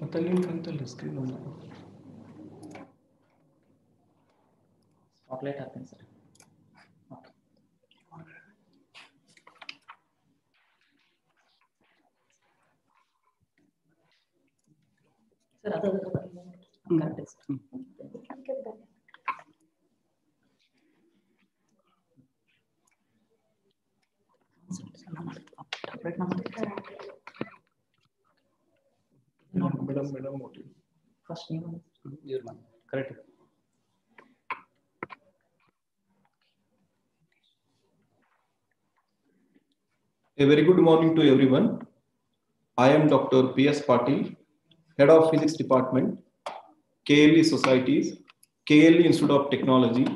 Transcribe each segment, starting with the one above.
Está frente al screen. Spotlight happens. Okay. Sir, other than that, correct. Right now. Madam, Madam Motive. First name is? Correct. A very good morning to everyone. I am Dr. P.S. Patil, Head of Physics Department, KLE Societies, KLE Institute of Technology,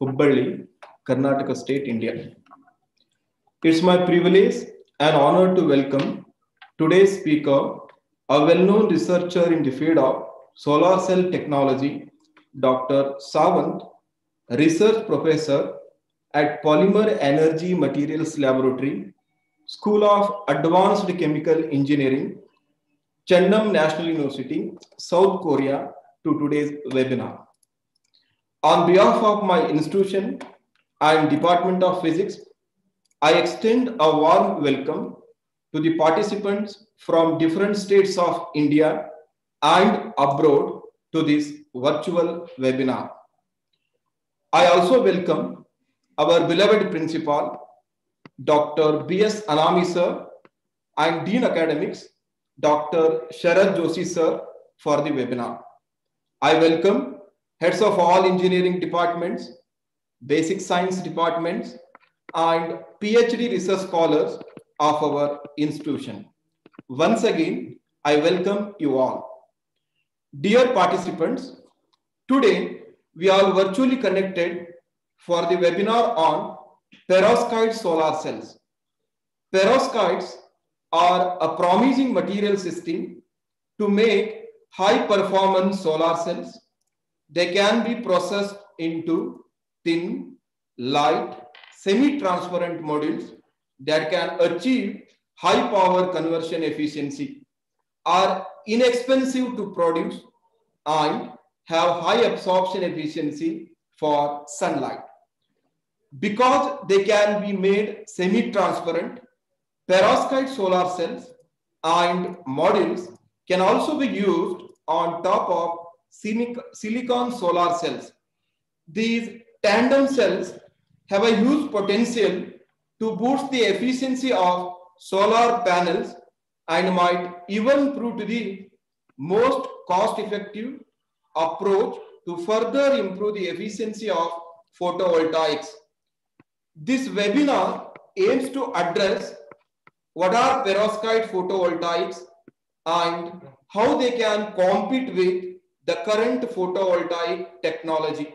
Hubballi, Karnataka State, India. It's my privilege and honor to welcome today's speaker, a well-known researcher in the field of solar cell technology, Dr. Savant, research professor at Polymer Energy Materials Laboratory, School of Advanced Chemical Engineering, Chonnam National University, South Korea, to today's webinar. On behalf of my institution and Department of Physics, I extend a warm welcome to the participants from different states of India and abroad to this virtual webinar. I also welcome our beloved principal, Dr. B.S. Anami sir, and Dean Academics, Dr. Sharad Joshi sir, for the webinar. I welcome heads of all engineering departments, basic science departments, and PhD research scholars of our institution. Once again, I welcome you all. Dear participants, today we are virtually connected for the webinar on perovskite solar cells. Perovskites are a promising material system to make high performance solar cells. They can be processed into thin, light, semi-transparent modules that can achieve high power conversion efficiency, are inexpensive to produce, and have high absorption efficiency for sunlight. Because they can be made semi-transparent, perovskite solar cells and modules can also be used on top of silicon solar cells. These tandem cells have a huge potential to boost the efficiency of solar panels and might even prove to be most cost-effective approach to further improve the efficiency of photovoltaics. This webinar aims to address what are perovskite photovoltaics and how they can compete with the current photovoltaic technology.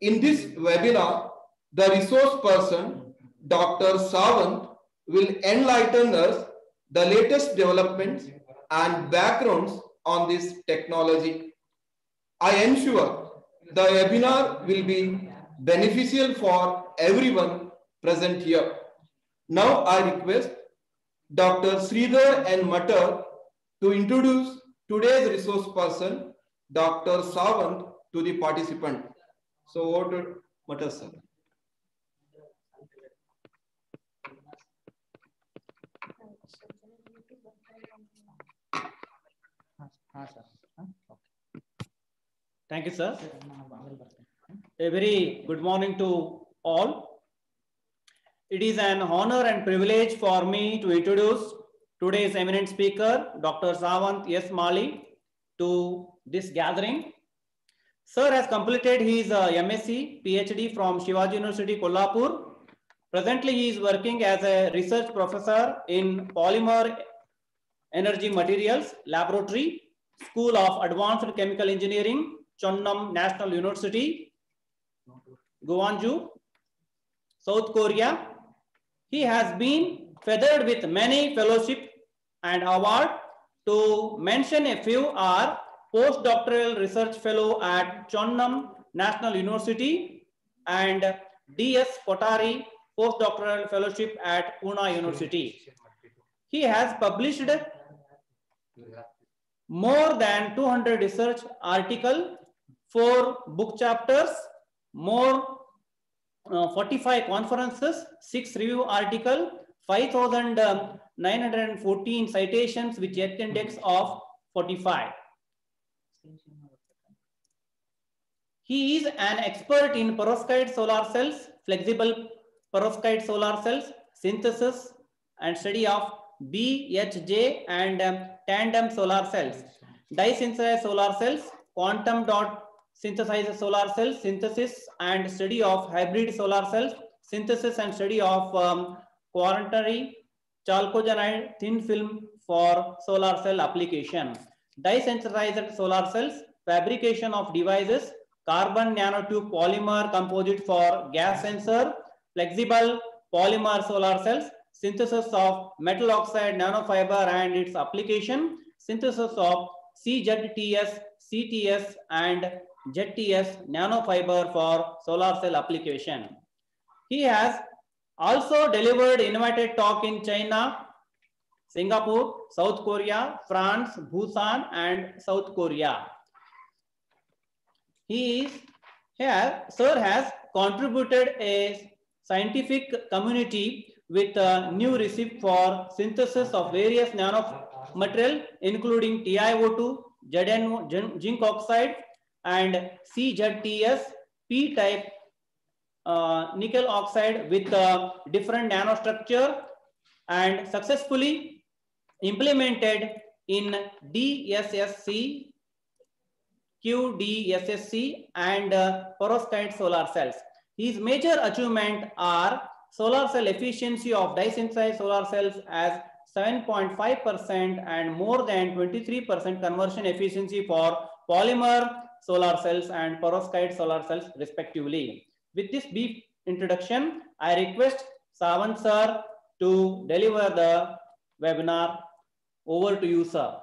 In this webinar, the resource person, Dr. Savant, will enlighten us the latest developments and backgrounds on this technology. I ensure the webinar will be beneficial for everyone present here. Now I request Dr. Sridhar and Matar to introduce today's resource person, Dr. Savant, to the participant. So over to sir. ಹಾಂ sir Thank you, sir. A very good morning to all. It is an honor and privilege for me to introduce today's eminent speaker, Dr. Savant S. Mali, to this gathering. Sir has completed his uh, MSc, PhD from Shivaji University, Kolhapur. Presently, he is working as a research professor in Polymer Energy Materials Laboratory, School of Advanced Chemical Engineering, Chonnam National University, Gwangju, South Korea. He has been feathered with many fellowship and award. To mention a few are postdoctoral research fellow at Chonnam National University and DS Kothari postdoctoral fellowship at Pune University. He has published more than 200 research article, four book chapters, more uh, 45 conferences, six review article, 5,914 citations with H index of 45. He is an expert in perovskite solar cells, flexible perovskite solar cells, synthesis and study of BHJ and um, tandem solar cells, dye-synthesized solar cells, quantum dot synthesized solar cells, synthesis and study of hybrid solar cells, synthesis and study of um, quaternary chalcogenide thin film for solar cell application, dye-synthesized solar cells, fabrication of devices, carbon nanotube polymer composite for gas sensor, flexible polymer solar cells, synthesis of metal oxide nanofiber and its application, synthesis of CZTS, CTS and ZTS nanofiber for solar cell application. He has also delivered invited talk in China, Singapore, South Korea, France, Busan and South Korea. He is here, sir has contributed a scientific community with a new recipe for synthesis of various nanomaterial, including TiO2, ZN, zinc oxide, and CZTS, P-type uh, nickel oxide with a different nanostructure and successfully implemented in DSSC, QDSSC, and uh, perovskite solar cells. His major achievement are solar cell efficiency of dye-synthesized solar cells as 7.5% and more than 23% conversion efficiency for polymer solar cells and perovskite solar cells respectively. With this brief introduction, I request Savant sir to deliver the webinar. Over to you, sir.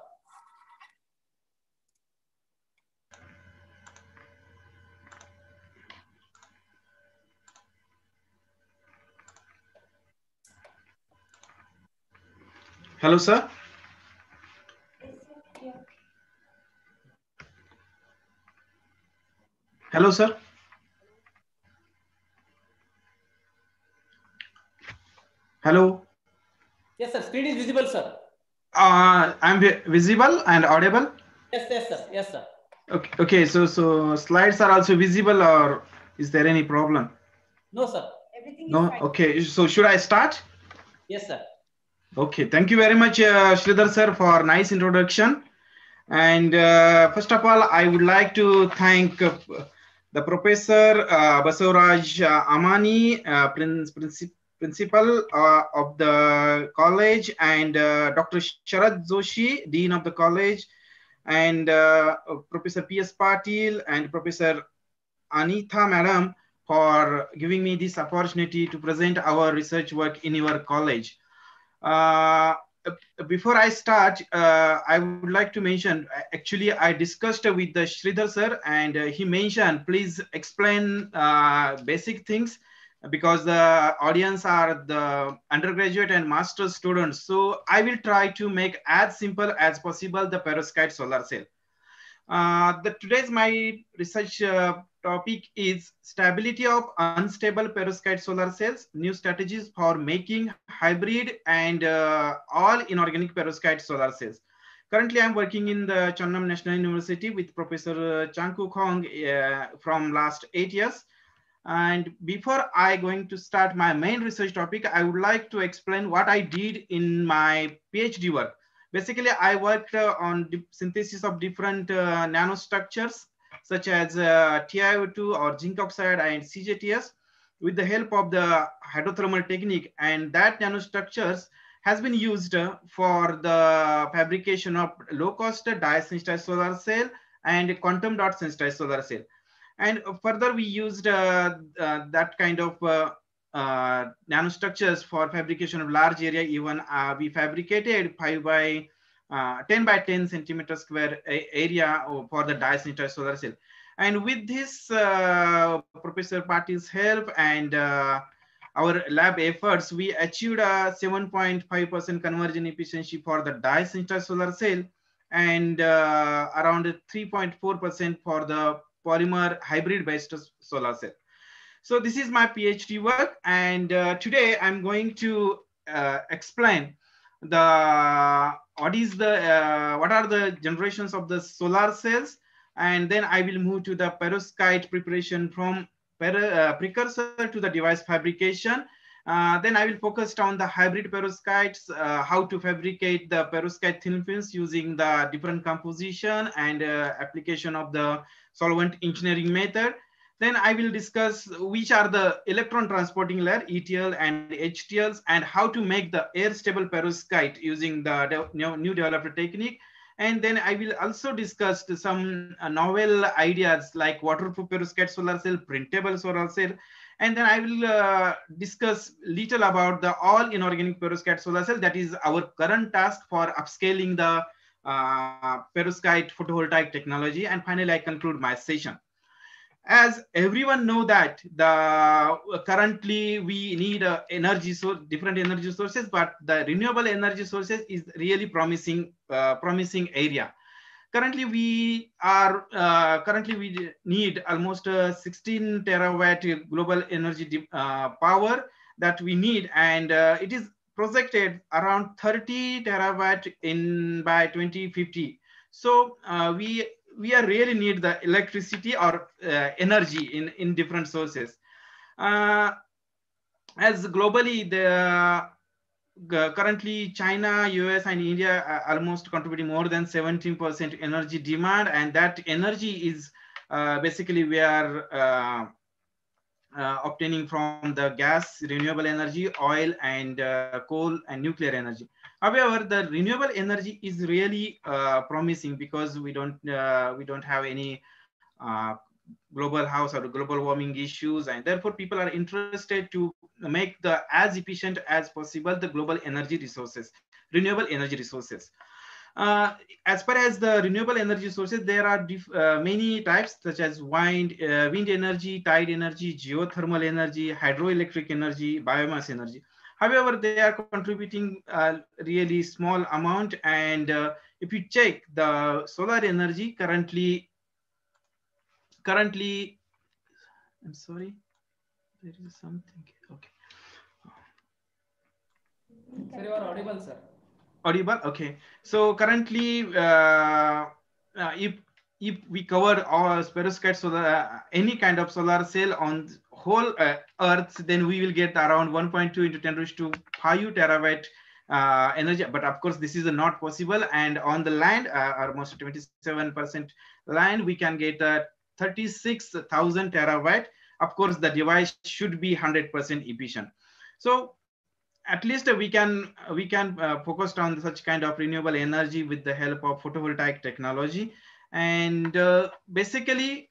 Hello, sir. Hello, sir. Hello. Yes, sir. Screen is visible, sir. Uh, I'm visible and audible. Yes, yes, sir. Yes, sir. Okay. Okay. So, so slides are also visible, or is there any problem? No, sir. Everything is No. fine. Okay. So, should I start? Yes, sir. Okay, thank you very much, uh, Sridhar sir, for nice introduction. And uh, first of all, I would like to thank uh, the Professor uh, Basavaraj uh, Anami, uh, prin- princi- principal uh, of the college, and Dr. Sharad Joshi, dean of the college, and Professor P.S. Patil and Professor Anita Madam for giving me this opportunity to present our research work in your college. Uh, before I start, uh, I would like to mention, actually, I discussed with the Sridhar sir and uh, he mentioned, please explain uh, basic things because the audience are the undergraduate and master's students. So I will try to make as simple as possible the perovskite solar cell. Uh, the, today's my research uh, topic is stability of unstable perovskite solar cells, new strategies for making hybrid and uh, all inorganic perovskite solar cells. Currently, I'm working in the Chonnam National University with Professor Chang Kook Hong from last eight years. And before I going to start my main research topic, I would like to explain what I did in my PhD work. Basically, I worked uh, on synthesis of different uh, nanostructures such as uh, TiO2 or zinc oxide and CZTS with the help of the hydrothermal technique. And that nanostructures has been used for the fabrication of low cost dye-sensitized solar cell and quantum dot sensitized solar cell. And further, we used uh, uh, that kind of uh, uh, nanostructures for fabrication of large area. Even uh, we fabricated 5 by uh, 10 by 10 centimeter square area for the dye-sensitized solar cell. And with this uh, Professor Patil's help and uh, our lab efforts, we achieved a 7.5% conversion efficiency for the dye-sensitized solar cell and uh, around 3.4% for the polymer hybrid based solar cell. So this is my PhD work. And uh, today I'm going to uh, explain the what is the uh, what are the generations of the solar cells and then i will move to the perovskite preparation from uh, precursor to the device fabrication uh, then i will focus on the hybrid perovskites uh, how to fabricate the perovskite thin films using the different composition and application of the solvent engineering method then I will discuss which are the electron transporting layer, ETL and HTLs, and how to make the air stable perovskite using the de new developed technique. And then I will also discuss some uh, novel ideas like waterproof perovskite solar cell, printable solar cell. And then I will uh, discuss little about the all inorganic perovskite solar cell. That is our current task for upscaling the uh, perovskite photovoltaic technology. And finally, I conclude my session as everyone know that the currently we need uh, energy so different energy sources but the renewable energy sources is really promising uh, promising area. Currently we are uh, currently we need almost uh, 16 terawatt global energy uh, power that we need and uh, it is projected around 30 terawatt in by 2050 so we we are really need the electricity or uh, energy in, in different sources. Uh, as globally, the uh, currently China, US, and India are almost contributing more than 17% energy demand, and that energy is uh, basically we are uh, obtaining from the gas, renewable energy, oil, and coal and nuclear energy. However, the renewable energy is really uh, promising because we don't uh, we don't have any uh, global house or global warming issues, and therefore people are interested to make the as efficient as possible the global energy resources, renewable energy resources. Uh, as far as the renewable energy sources, there are uh, many types such as wind, uh, wind energy, tide energy, geothermal energy, hydroelectric energy, biomass energy. However, they are contributing a really small amount. And uh, if you check the solar energy currently, currently, I'm sorry, there is something, okay. Sir, you are audible, sir. Audible, okay. So currently, uh, uh, if if we cover all perovskite solar, any kind of solar cell on whole uh, Earth, then we will get around 1.2 into 10 raised to 5 terawatt uh, energy. But of course, this is not possible. And on the land, uh, almost 27% land, we can get uh, 36,000 terawatt. Of course, the device should be 100% efficient. So at least we can we can uh, focus on such kind of renewable energy with the help of photovoltaic technology and uh, basically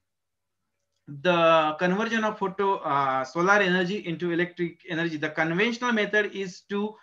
the conversion of photo uh, solar energy into electric energy. The conventional method is to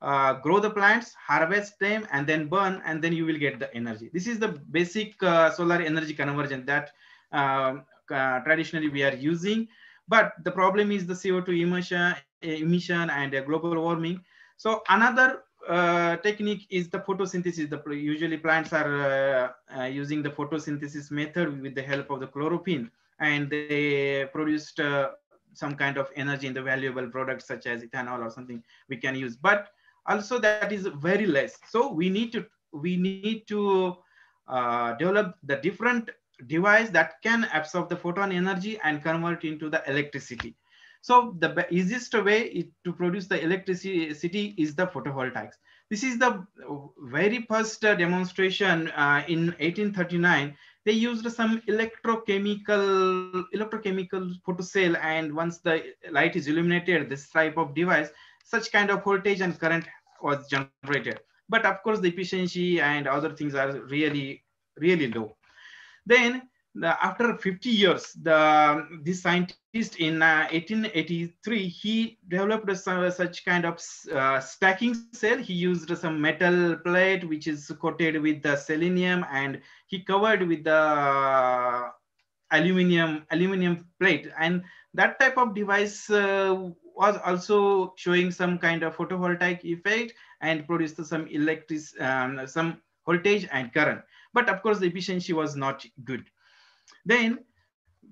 uh, grow the plants harvest them and then burn and then you will get the energy. This is the basic uh, solar energy conversion that um, uh, traditionally we are using. But the problem is the co2 emission emission and global warming. So another uh, technique is the photosynthesis. The usually plants are uh, uh, using the photosynthesis method with the help of the chlorophyll, and they produced uh, some kind of energy in the valuable products such as ethanol or something we can use. But also that is very less. So we need to we need to uh, develop the different device that can absorb the photon energy and convert into the electricity. So the easiest way to produce the electricity is the photovoltaics. This is the very first demonstration uh, in 1839. They used some electrochemical electrochemical photocell, and once the light is illuminated, this type of device, such kind of voltage and current was generated. But of course, the efficiency and other things are really, really low. Then the, after 50 years, the this scientist in uh, 1883 he developed a, such kind of uh, stacking cell. He used some metal plate which is coated with the selenium, and he covered with the aluminum aluminum plate. And that type of device uh, was also showing some kind of photovoltaic effect and produced some electric um, some voltage and current. But of course, the efficiency was not good. Then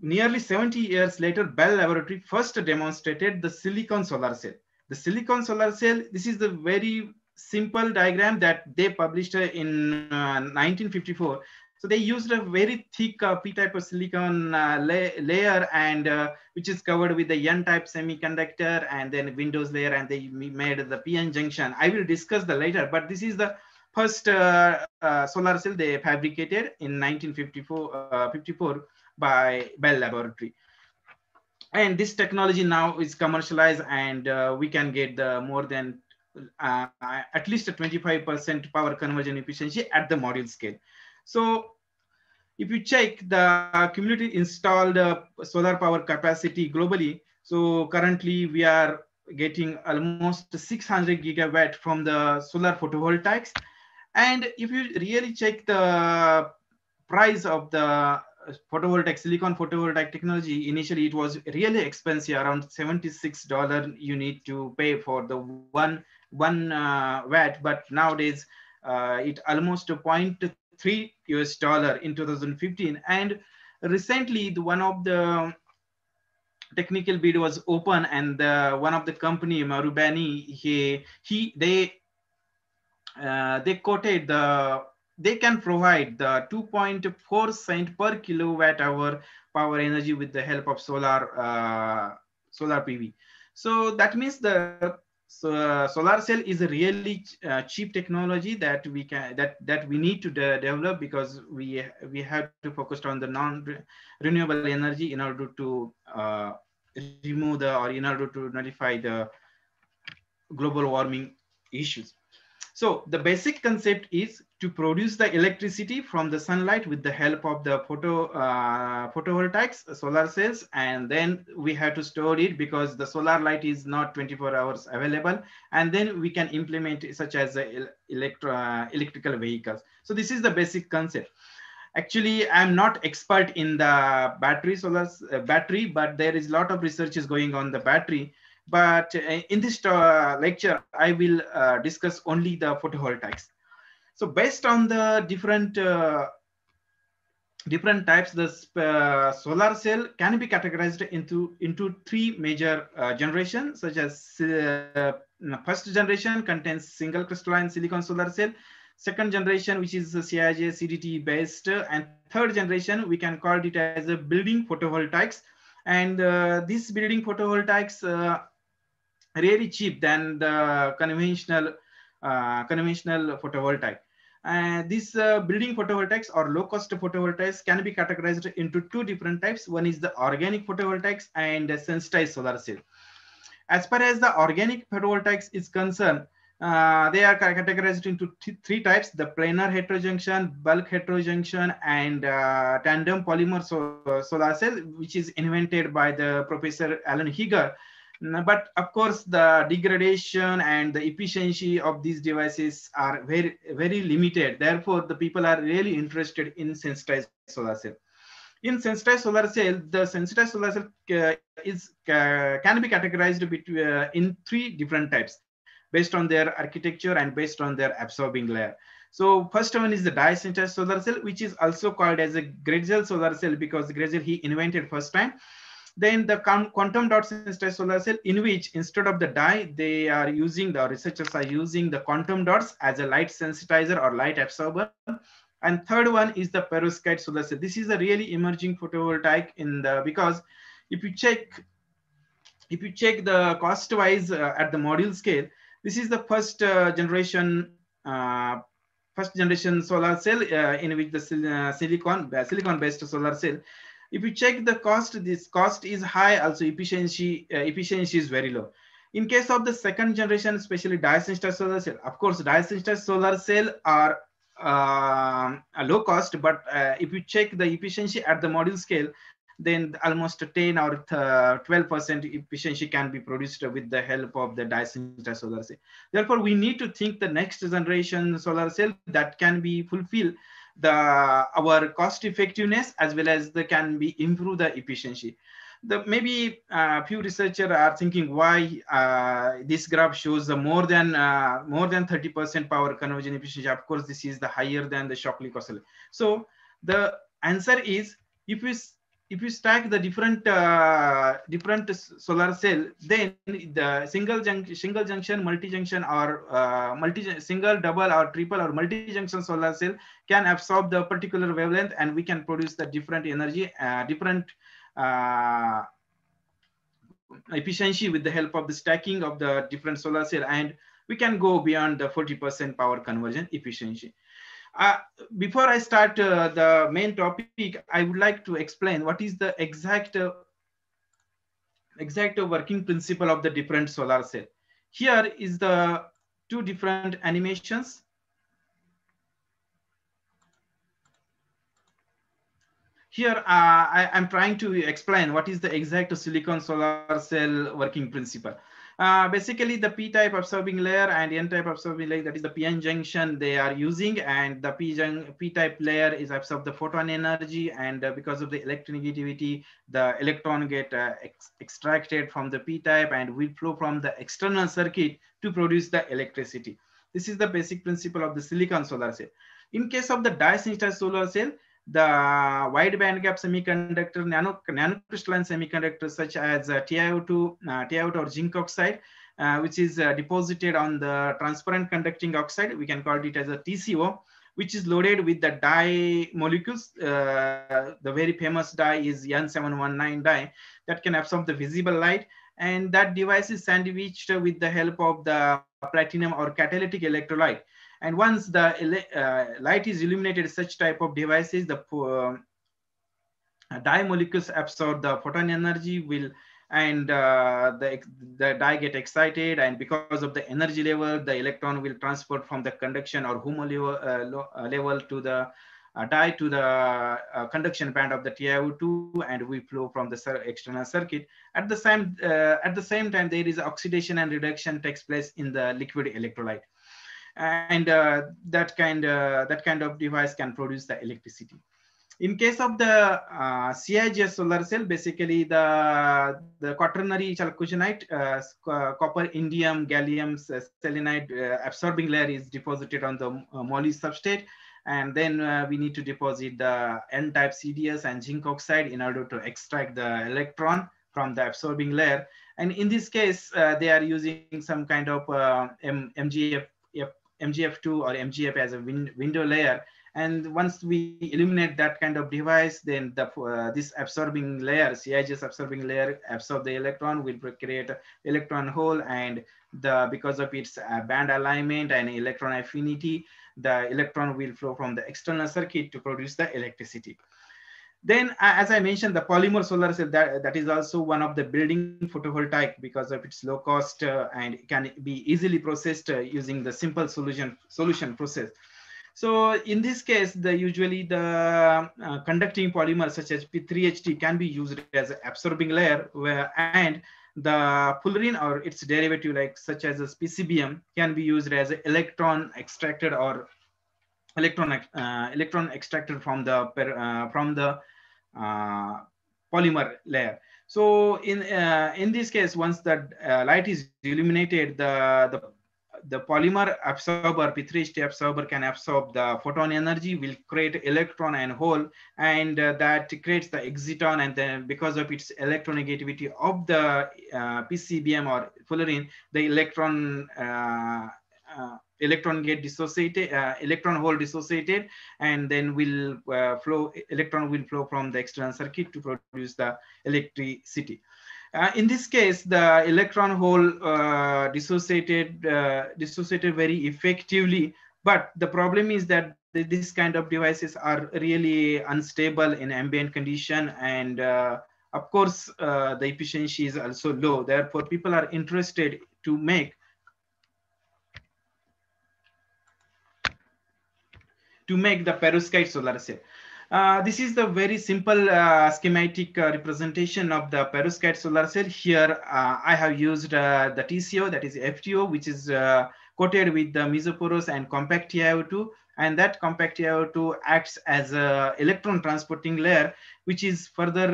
nearly 70 years later, Bell Laboratory first demonstrated the silicon solar cell. The silicon solar cell, this is the very simple diagram that they published in uh, 1954. So they used a very thick uh, p-type of silicon uh, la layer and uh, which is covered with the n-type semiconductor and then windows layer and they made the p-n junction. I will discuss the later, but this is the first uh, uh, solar cell they fabricated in 1954 54 by Bell Laboratory. And this technology now is commercialized and we can get the more than uh, at least a 25% power conversion efficiency at the module scale. So if you check the cumulative installed uh, solar power capacity globally, so currently we are getting almost 600 gigawatt from the solar photovoltaics. And if you really check the price of the photovoltaic silicon photovoltaic technology initially it was really expensive around $76 you need to pay for the one one uh, watt. But nowadays uh, it almost 0.3 us dollar in 2015 and recently the one of the technical bid was open and the, one of the company marubeni he he they uh, they quoted the they can provide the 2.4 cent per kilowatt hour power energy with the help of solar uh, solar PV. So that means the so, uh, solar cell is a really uh, cheap technology that we can that that we need to de develop because we we have to focus on the non renewable energy in order to uh, remove the or in order to nullify the global warming issues. So the basic concept is to produce the electricity from the sunlight with the help of the photo uh, photovoltaics, solar cells, and then we have to store it because the solar light is not 24 hours available. And then we can implement such as electro, uh, electrical vehicles. So this is the basic concept. Actually, I'm not expert in the battery solar uh, battery, but there is a lot of research is going on the battery. But uh, in this uh, lecture, I will uh, discuss only the photovoltaics. So based on the different different types, the uh, solar cell can be categorized into, into three major uh, generations, such as uh, first generation contains single crystalline silicon solar cell, second generation, which is CIGS CDT based, and third generation, we can call it as a building photovoltaics. And this building photovoltaics really cheap than the conventional uh, conventional photovoltaic. Uh, these uh, building photovoltaics or low cost photovoltaics can be categorized into two different types. One is the organic photovoltaics and sensitized solar cell. As far as the organic photovoltaics is concerned, uh, they are categorized into th three types, the planar heterojunction, bulk heterojunction, and uh, tandem polymer so solar cell, which is invented by the Professor Alan Heeger but of course the degradation and the efficiency of these devices are very very limited. Therefore the people are really interested in sensitized solar cell. In sensitized solar cell the sensitized solar cell uh, is uh, can be categorized between, uh, in three different types based on their architecture and based on their absorbing layer. So first one is the dye-sensitized solar cell which is also called as a Grätzel solar cell because Grätzel he invented first time then the quantum dot solar cell in which instead of the dye, they are using, the researchers are using the quantum dots as a light sensitizer or light absorber. And third one is the perovskite solar cell. This is a really emerging photovoltaic in the, because if you check, if you check the cost wise uh, at the module scale, this is the first uh, generation uh, first generation solar cell uh, in which the uh, silicon silicon based solar cell if you check the cost, this cost is high, also efficiency, uh, efficiency is very low. In case of the second generation, especially dye-sensitized solar cell, of course, dye-sensitized solar cell are uh, low cost, but uh, if you check the efficiency at the module scale, then almost 10 or 12% efficiency can be produced with the help of the dye-sensitized solar cell. Therefore, we need to think the next generation solar cell that can be fulfill the our cost effectiveness as well as the can be improve the efficiency the maybe a few researchers are thinking why uh, this graph shows the more than uh, more than 30% power conversion efficiency. Of course, this is the higher than the Shockley oscillator. So the answer is if we if you stack the different uh, different solar cell, then the single junction, single junction, multi junction, or uh, multi single, double, or triple, or multi junction solar cell can absorb the particular wavelength, and we can produce the different energy, uh, different uh, efficiency with the help of the stacking of the different solar cell, and we can go beyond the 40% power conversion efficiency. Uh, before I start uh, the main topic, I would like to explain what is the exact uh, exact working principle of the different solar cell. Here is the two different animations. Here, I am trying to explain what is the exact silicon solar cell working principle. Uh, basically, the p-type absorbing layer and n-type absorbing layer, that is the p-n junction they are using, and the p-type layer is absorb the photon energy, and uh, because of the electronegativity, the electron get uh, ex extracted from the p-type and will flow from the external circuit to produce the electricity. This is the basic principle of the silicon solar cell. In case of the dye-sensitized solar cell, the wide band gap semiconductor, nano, nanocrystalline semiconductors such as uh, TiO2, uh, TiO2 or zinc oxide, uh, which is uh, deposited on the transparent conducting oxide. We can call it as a TCO, which is loaded with the dye molecules. Uh, the very famous dye is N719 dye that can absorb the visible light. And that device is sandwiched with the help of the platinum or catalytic electrolyte. And once the uh, light is illuminated, such type of devices, the uh, dye molecules absorb the photon energy will and uh, the, the dye get excited and because of the energy level, the electron will transfer from the conduction or HOMO level, uh, level to the uh, dye to the uh, conduction band of the TiO2 and we flow from the external circuit. At the same at the same time, there is oxidation and reduction takes place in the liquid electrolyte and uh, that kind uh, that kind of device can produce the electricity. In case of the uh, CIGS solar cell, basically the the quaternary chalcogenide, uh, copper, indium, gallium, selenide absorbing layer is deposited on the moly substrate, and then we need to deposit the N-type CDS and zinc oxide in order to extract the electron from the absorbing layer. And in this case, they are using some kind of MGF MGF2 or MGF as a win window layer. And once we eliminate that kind of device, then the, uh, this absorbing layer, CIGS absorbing layer, absorb the electron, will create electron hole. And the because of its uh, band alignment and electron affinity, the electron will flow from the external circuit to produce the electricity. Then, as I mentioned, the polymer solar cell, that, that is also one of the building photovoltaic because of its low cost uh, and can be easily processed uh, using the simple solution, solution process. So in this case, the usually the uh, conducting polymer such as P3HT can be used as an absorbing layer where, and the fullerene or its derivative like such as a PCBM can be used as an electron extracted or electron uh, electron extracted from the uh, from the uh, polymer layer. So in in this case, once the light is illuminated, the the the polymer absorber, P3HT absorber can absorb the photon energy, will create electron and hole, and uh, that creates the exciton. And then because of its electronegativity of the uh, PCBM or fullerene, the electron uh, electron get dissociated, uh, electron hole dissociated, and then will uh, flow, electron will flow from the external circuit to produce the electricity. Uh, in this case, the electron hole uh, dissociated, uh, dissociated very effectively, but the problem is that this kind of devices are really unstable in ambient condition and uh, of course, the efficiency is also low. Therefore, people are interested to make to make the perovskite solar cell. Uh, this is the very simple uh, schematic uh, representation of the perovskite solar cell. Here, uh, I have used uh, the TCO, that is FTO, which is uh, coated with the mesoporous and compact TiO2. and that compact TiO2 acts as a electron transporting layer, which is further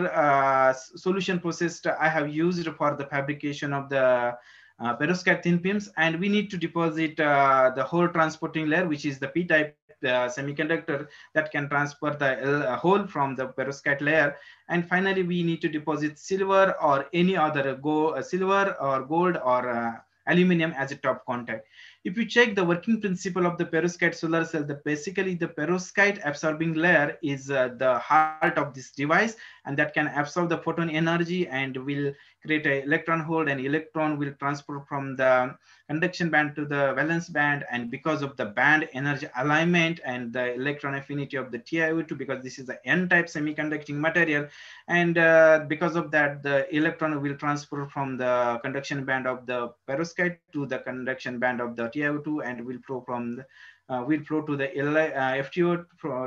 solution processed I have used for the fabrication of the uh, perovskite thin films and we need to deposit uh, the hole transporting layer which is the p-type uh, semiconductor that can transfer the uh, hole from the perovskite layer. And finally we need to deposit silver or any other go uh, silver or gold or uh, aluminum as a top contact. If you check the working principle of the perovskite solar cell, that basically the perovskite absorbing layer is uh, the heart of this device and that can absorb the photon energy and will create an electron hole and electron will transfer from the conduction band to the valence band. And because of the band energy alignment and the electron affinity of the TiO2 because this is the n-type semiconducting material and uh, because of that the electron will transfer from the conduction band of the perovskite to the conduction band of the TiO2 and will flow from the uh, will flow to the uh, FTO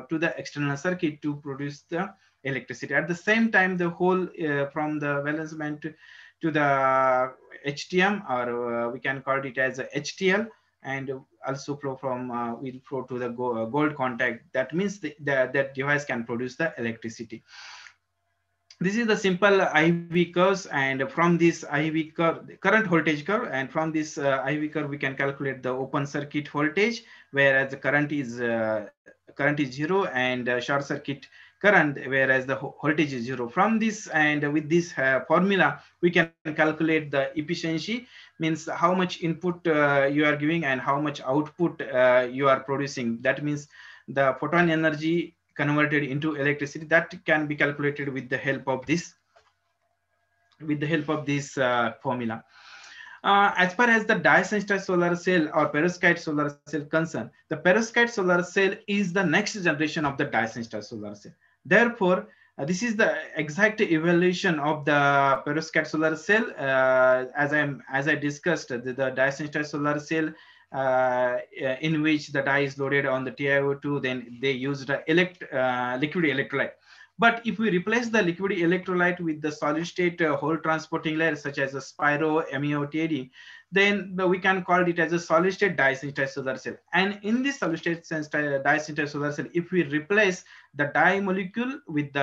to the external circuit to produce the electricity. At the same time, the hole uh, from the valence band to, to the HTM, or uh, we can call it as HTL, and also flow from uh, will flow to the go, gold contact. That means the, the, that device can produce the electricity this is the simple IV curves and from this IV curve, current voltage curve and from this uh, IV curve we can calculate the open circuit voltage whereas the current is uh, current is zero and uh, short circuit current whereas the voltage is zero. From this and with this uh, formula we can calculate the efficiency means how much input uh, you are giving and how much output uh, you are producing. That means the photon energy converted into electricity that can be calculated with the help of this with the help of this uh, formula uh, as far as the dye-sensitized solar cell or perovskite solar cell concern, the perovskite solar cell is the next generation of the dye-sensitized solar cell therefore uh, this is the exact evaluation of the perovskite solar cell uh, as i as i discussed the, the dye-sensitized solar cell uh, in which the dye is loaded on the TiO2, then they used the elect, uh, liquid electrolyte. But if we replace the liquid electrolyte with the solid state uh, hole transporting layer, such as a Spiro MEOTD, then we can call it as a solid state dye-sensitized solar cell. And in this solid state dye-sensitized solar cell, if we replace the dye molecule with the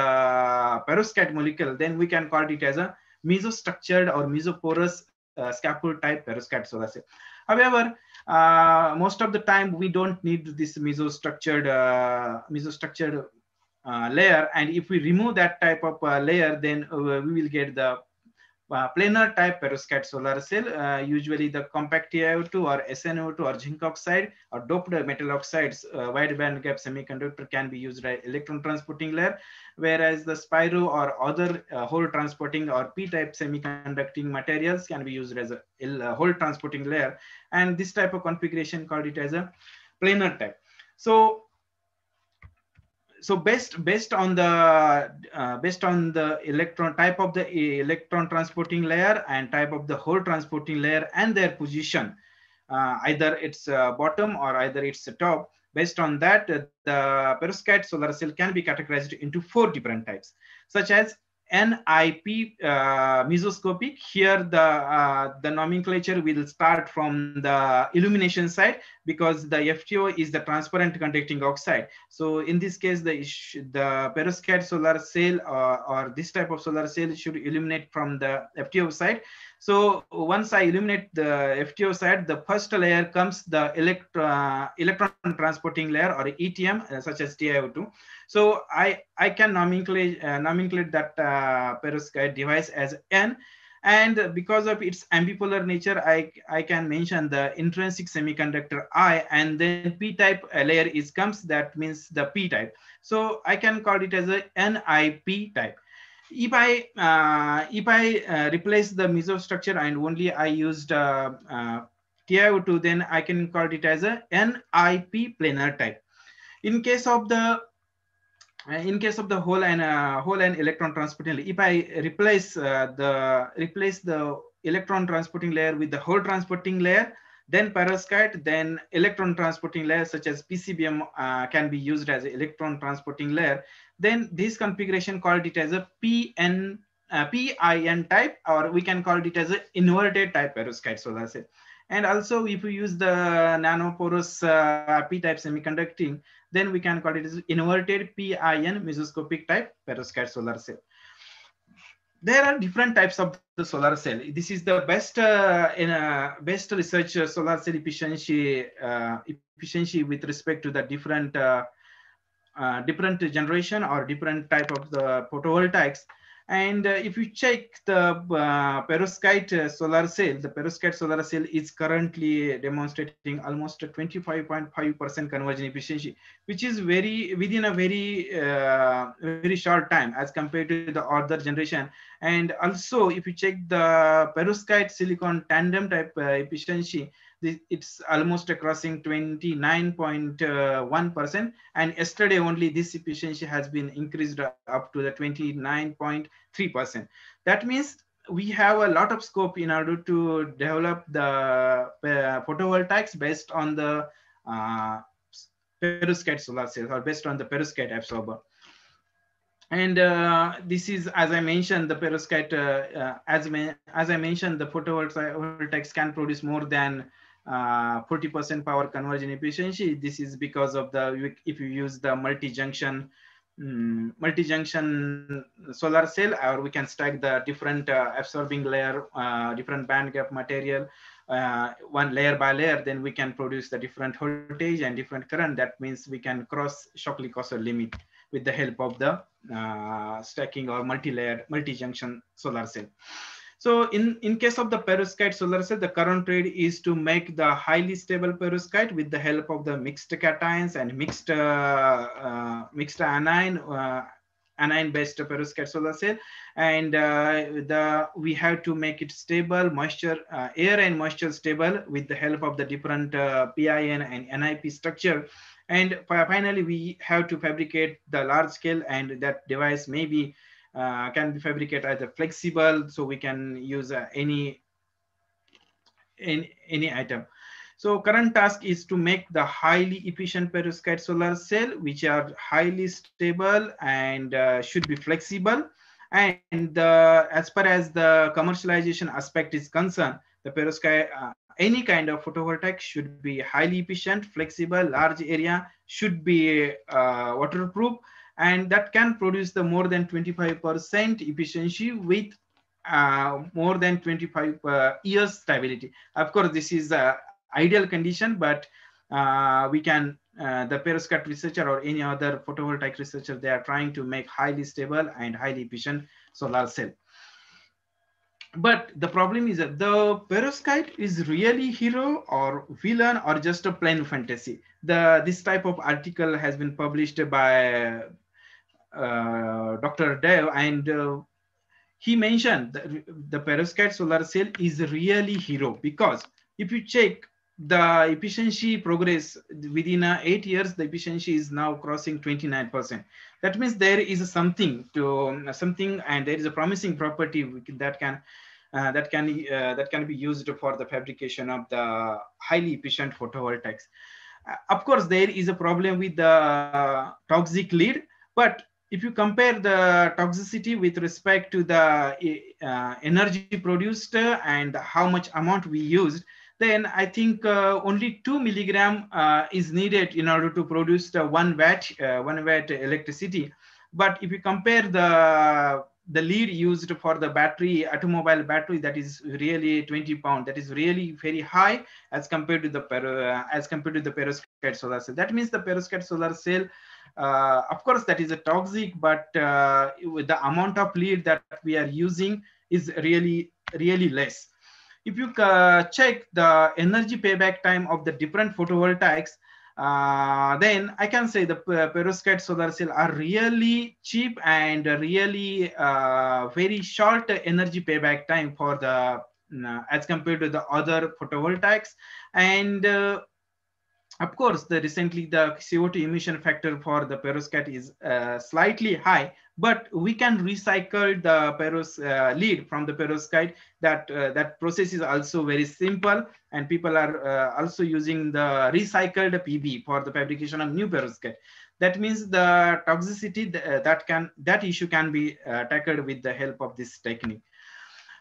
perovskite molecule, then we can call it as a mesostructured or mesoporous uh, scaffold type perovskite solar cell. However, uh, most of the time we don't need this mesostructured uh, mesostructured uh, layer and if we remove that type of uh, layer then uh, we will get the uh, planar type perovskite solar cell uh, usually the compact TiO2 or SnO2 or zinc oxide or doped metal oxides uh, wide band gap semiconductor can be used as electron transporting layer whereas the Spiro or other uh, hole transporting or p-type semiconducting materials can be used as a, a hole transporting layer. And this type of configuration called it as a planar type. So so based based on the uh, based on the electron type of the electron transporting layer and type of the hole transporting layer and their position. Uh, either it's uh, bottom or either it's top. Based on that the perovskite solar cell can be categorized into four different types such as NIP uh, mesoscopic. Here the uh, the nomenclature will start from the illumination side because the FTO is the transparent conducting oxide. So in this case, the the perovskite solar cell uh, or this type of solar cell should illuminate from the FTO side. So once I eliminate the FTO side, the first layer comes the uh, electron transporting layer or ETM, uh, such as TiO2. So I, I can nomenclate, uh, that uh, perovskite device as N. And because of its ambipolar nature, I, I can mention the intrinsic semiconductor I and then P-type layer is comes, that means the P-type. So I can call it as a NIP type if I uh, if I uh, replace the mesostructure and only I used uh, uh TiO2, then I can call it as a NIP planar type. In case of the uh, in case of the hole and uh, hole and electron transporting layer, if I replace the replace the electron transporting layer with the hole transporting layer, then perovskite, then electron transporting layer such as PCBM can be used as electron transporting layer. Then this configuration called it as a PN, uh, PIN type, or we can call it as an inverted type perovskite solar cell. And also if we use the nanoporous uh, p-type semiconducting, then we can call it as inverted PIN mesoscopic type perovskite solar cell there are different types of the solar cell. This is the best uh, in a best research uh, solar cell efficiency uh, efficiency with respect to the different uh, uh, different generation or different type of the photovoltaics. And uh, if you check the perovskite solar cell, the perovskite solar cell is currently demonstrating almost 25.5% conversion efficiency, which is very within a very very short time as compared to the other generation and also, if you check the perovskite silicon tandem type uh, efficiency, it's almost crossing 29.1%. And yesterday only this efficiency has been increased up to the 29.3%. That means we have a lot of scope in order to develop the uh, photovoltaics based on the uh, perovskite solar cells or based on the perovskite absorber. And uh, this is, as I mentioned, the perovskite, uh, uh, as, as I mentioned, the photovoltaics can produce more than 40% uh, power conversion efficiency. This is because of the, if you use the multi-junction um, multi-junction solar cell, or we can stack the different uh, absorbing layer, uh, different band gap material, one layer by layer, then we can produce the different voltage and different current. That means we can cross Shockley-Queisser limit with the help of the uh, stacking or multi-layer, multi-junction solar cell. So in, in case of the perovskite solar cell, the current trade is to make the highly stable perovskite with the help of the mixed cations and mixed uh, uh, mixed anion uh, anion based perovskite solar cell and uh, the we have to make it stable moisture uh, air and moisture stable with the help of the different uh, PIN and NIP structure. And finally, we have to fabricate the large scale and that device may maybe uh, can be fabricated either flexible, so we can use uh, any, any, any item. So current task is to make the highly efficient perovskite solar cell, which are highly stable and uh, should be flexible. And uh, as far as the commercialization aspect is concerned, the perovskite uh, any kind of photovoltaic should be highly efficient, flexible, large area, should be uh, waterproof, and that can produce the more than 25% efficiency with uh, more than 25 uh, years stability. Of course, this is a ideal condition, but uh, we can, uh, the perovskite researcher or any other photovoltaic researcher, they are trying to make highly stable and highly efficient solar cell but the problem is that the perovskite is really hero or villain or just a plain fantasy. The this type of article has been published by Dr. Dev and uh, he mentioned that the perovskite solar cell is really hero because if you check the efficiency progress within uh, eight years, the efficiency is now crossing 29%. That means there is something to something and there is a promising property that can uh, that can uh, that can be used for the fabrication of the highly efficient photovoltaics. Uh, of course, there is a problem with the toxic lead, but if you compare the toxicity with respect to the uh, energy produced and how much amount we used, then I think uh, only two milligram uh, is needed in order to produce the one watt, one watt electricity. But if you compare the the lead used for the battery automobile battery that is really 20 pound that is really very high as compared to the uh, as compared to the perovskite solar cell that means the perovskite solar cell uh, of course that is a toxic but uh, with the amount of lead that we are using is really really less. If you uh, check the energy payback time of the different photovoltaics uh, then I can say the perovskite solar cell are really cheap and really uh, very short energy payback time for the as compared to the other photovoltaics. And of course, the recently the CO2 emission factor for the perovskite is uh, slightly high, but we can recycle the peros uh, lead from the perovskite. That uh, that process is also very simple, and people are uh, also using the recycled PB for the fabrication of new perovskite. That means the toxicity uh, that can that issue can be uh, tackled with the help of this technique.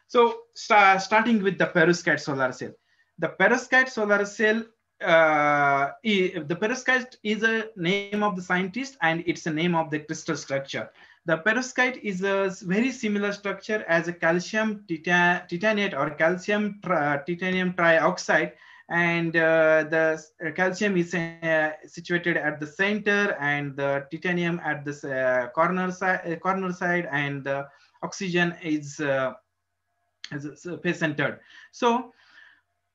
So st starting with the perovskite solar cell the perovskite solar cell uh, the perovskite is a name of the scientist and it's a name of the crystal structure. The perovskite is a very similar structure as a calcium titan titanate or calcium tri titanium trioxide and uh, the calcium is uh, situated at the center and the titanium at the uh, corner side corner side and the oxygen is, uh, is face centered so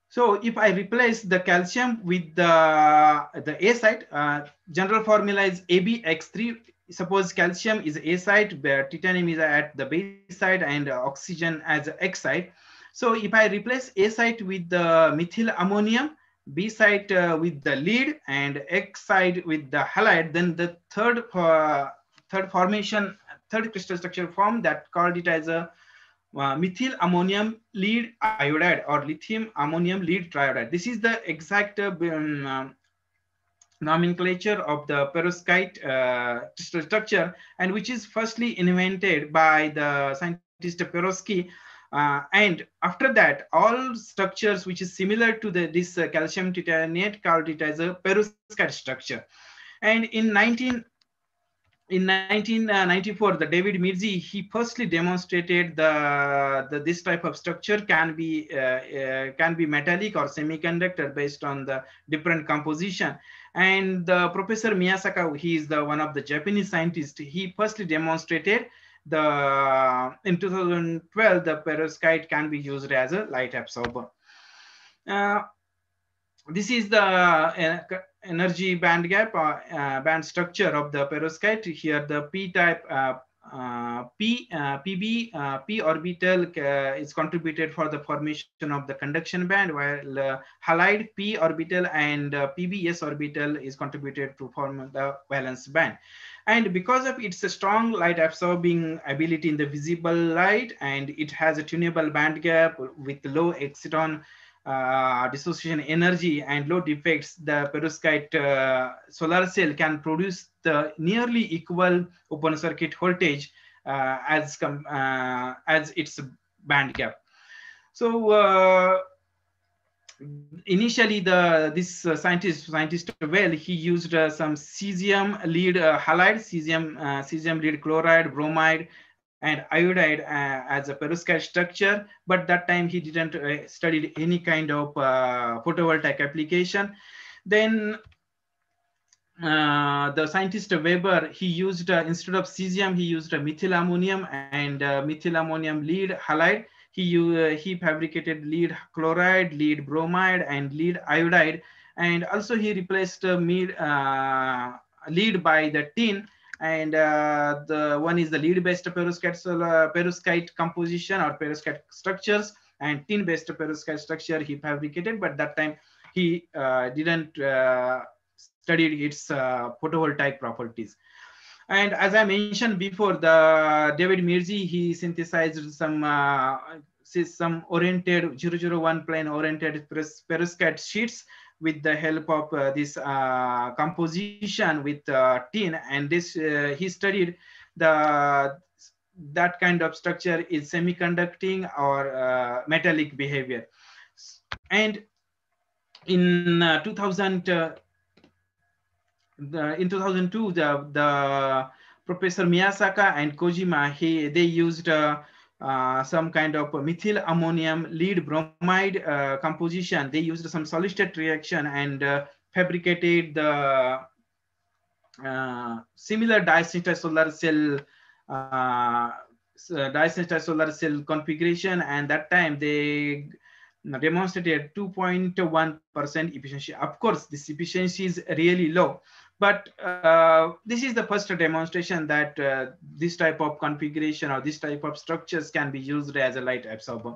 so if I replace the calcium with the, the A site, uh, general formula is AbX3. Suppose calcium is A site, where titanium is at the base site and oxygen as X site. So if I replace A site with the methyl ammonium, B site uh, with the lead and X site with the halide, then the third uh, third formation, third crystal structure form that called it as a uh, methyl ammonium lead iodide or lithium ammonium lead triiodide. This is the exact uh, um, nomenclature of the perovskite uh, structure and which is firstly invented by the scientist Perovsky. Uh, and after that, all structures which is similar to the, this uh, calcium titanate called it as a perovskite structure. And in 19 in 1994, the David Mitzi, he firstly demonstrated the, the this type of structure can be uh, uh, can be metallic or semiconductor based on the different composition. And the Professor Miyasaka, he is the one of the Japanese scientists. He firstly demonstrated the in 2012 the perovskite can be used as a light absorber. Uh, this is the uh, energy band gap uh, uh, band structure of the perovskite. Here the p-type uh, uh, p uh, pb p orbital is contributed for the formation of the conduction band while halide p orbital and pbs orbital is contributed to form the valence band and because of its strong light absorbing ability in the visible light and it has a tunable band gap with low exciton uh, dissociation energy and low defects, the perovskite uh, solar cell can produce the nearly equal open circuit voltage uh, as uh, as its band gap. So uh, initially, the this scientist scientist well he used some cesium lead halide, cesium cesium lead chloride, bromide, and iodide uh, as a perovskite structure, but that time he didn't uh, study any kind of uh, photovoltaic application. Then uh, the scientist Weber, he used, uh, instead of cesium, he used methyl ammonium and methyl ammonium lead halide. He, he fabricated lead chloride, lead bromide, and lead iodide. And also he replaced lead by the tin and uh, the one is the lead based perovskite, uh, perovskite composition or perovskite structures and tin based perovskite structure he fabricated but that time he uh, didn't uh, study its uh, photovoltaic properties. And as i mentioned before the david mitzi he synthesized some uh, some oriented 001 plane oriented perovskite sheets with the help of uh, this uh, composition with uh, tin. And this uh, he studied the that kind of structure is semiconducting or uh, metallic behavior. And in uh, 2000 the, in 2002 the, the professor miyasaka and kojima he they used uh, some kind of methyl ammonium lead bromide uh, composition. They used some solid reaction and uh, fabricated the uh, similar dye-sensitized solar cell uh, dye-sensitized solar cell configuration. And that time they demonstrated 2.1% efficiency. Of course, this efficiency is really low, but uh, this is the first demonstration that uh, this type of configuration or this type of structures can be used as a light absorber.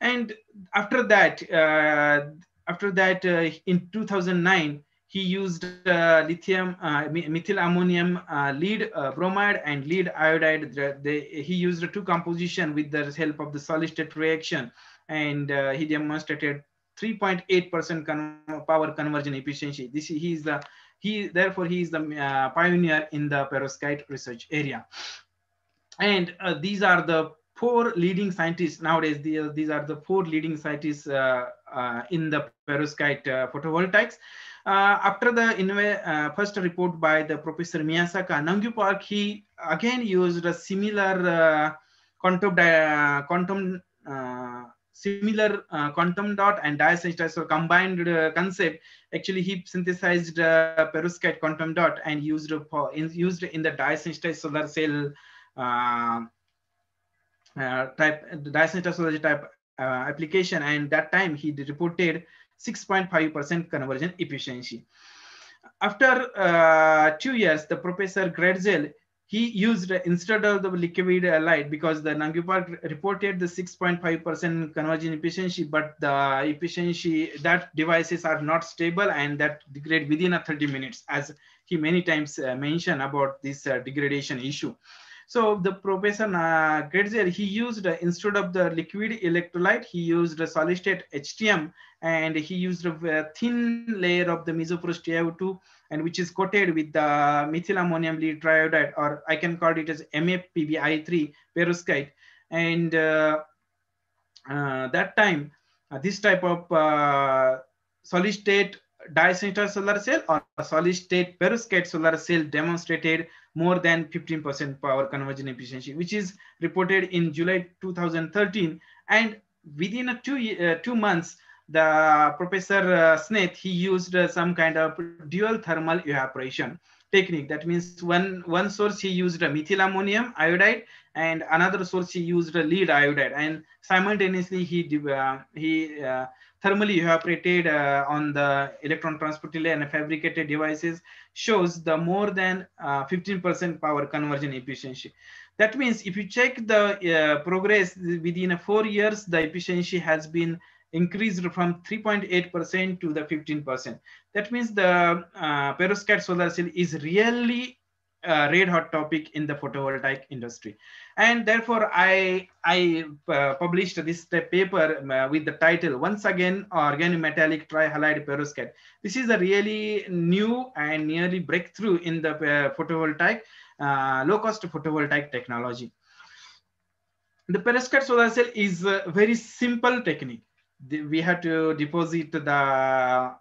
And after that, uh, after that, uh, in 2009, he used uh, lithium, uh, methyl ammonium lead bromide and lead iodide. He used two composition with the help of the solid state reaction, and he demonstrated 3.8% con power conversion efficiency. This he is the he therefore he is the uh, pioneer in the perovskite research area and uh, these are the four leading scientists nowadays the, these are the four leading scientists uh, uh, in the perovskite uh, photovoltaics. Uh, after the uh, first report by the Professor Miyasaka, Nam-Gyu Park, he again used a similar quantum, quantum similar uh, quantum dot and so combined uh, concept actually he synthesized uh, perovskite quantum dot and used for in, used in the diasynchronous solar cell type diasynchronous solar type application and that time he reported 6.5% conversion efficiency. After uh, two years, the professor Grätzel, he used instead of the liquid light because the Nam-Gyu Park reported the 6.5% conversion efficiency, but the efficiency that devices are not stable and that degrade within a 30 minutes, as he many times uh, mentioned about this uh, degradation issue. So the professor uh, Gretzer, he used uh, instead of the liquid electrolyte, he used a solid state HTM and he used a thin layer of the mesoporous TiO2 and which is coated with the methyl ammonium lead triiodide or I can call it as MAPBI3 perovskite. And uh, uh, that time, uh, this type of uh, solid state dye-sensitized solar cell or solid state perovskite solar cell demonstrated more than 15% power conversion efficiency, which is reported in July 2013. And within a two, uh, two months, the Professor uh, Snaith, he used uh, some kind of dual thermal evaporation technique. That means one, one source he used a methyl ammonium iodide and another source he used a lead iodide. And simultaneously he, uh, he uh, thermally evaporated uh, on the electron transport relay and fabricated devices shows the more than 15% uh, power conversion efficiency. That means if you check the uh, progress within four years, the efficiency has been increased from 3.8% to the 15%. That means the uh, perovskite solar cell is really a red hot topic in the photovoltaic industry. And therefore, I, I uh, published this paper uh, with the title, Once Again, Organometallic Trihalide Perovskite. This is a really new and nearly breakthrough in the uh, photovoltaic, uh, low-cost photovoltaic technology. The perovskite solar cell is a very simple technique we have to deposit the uh,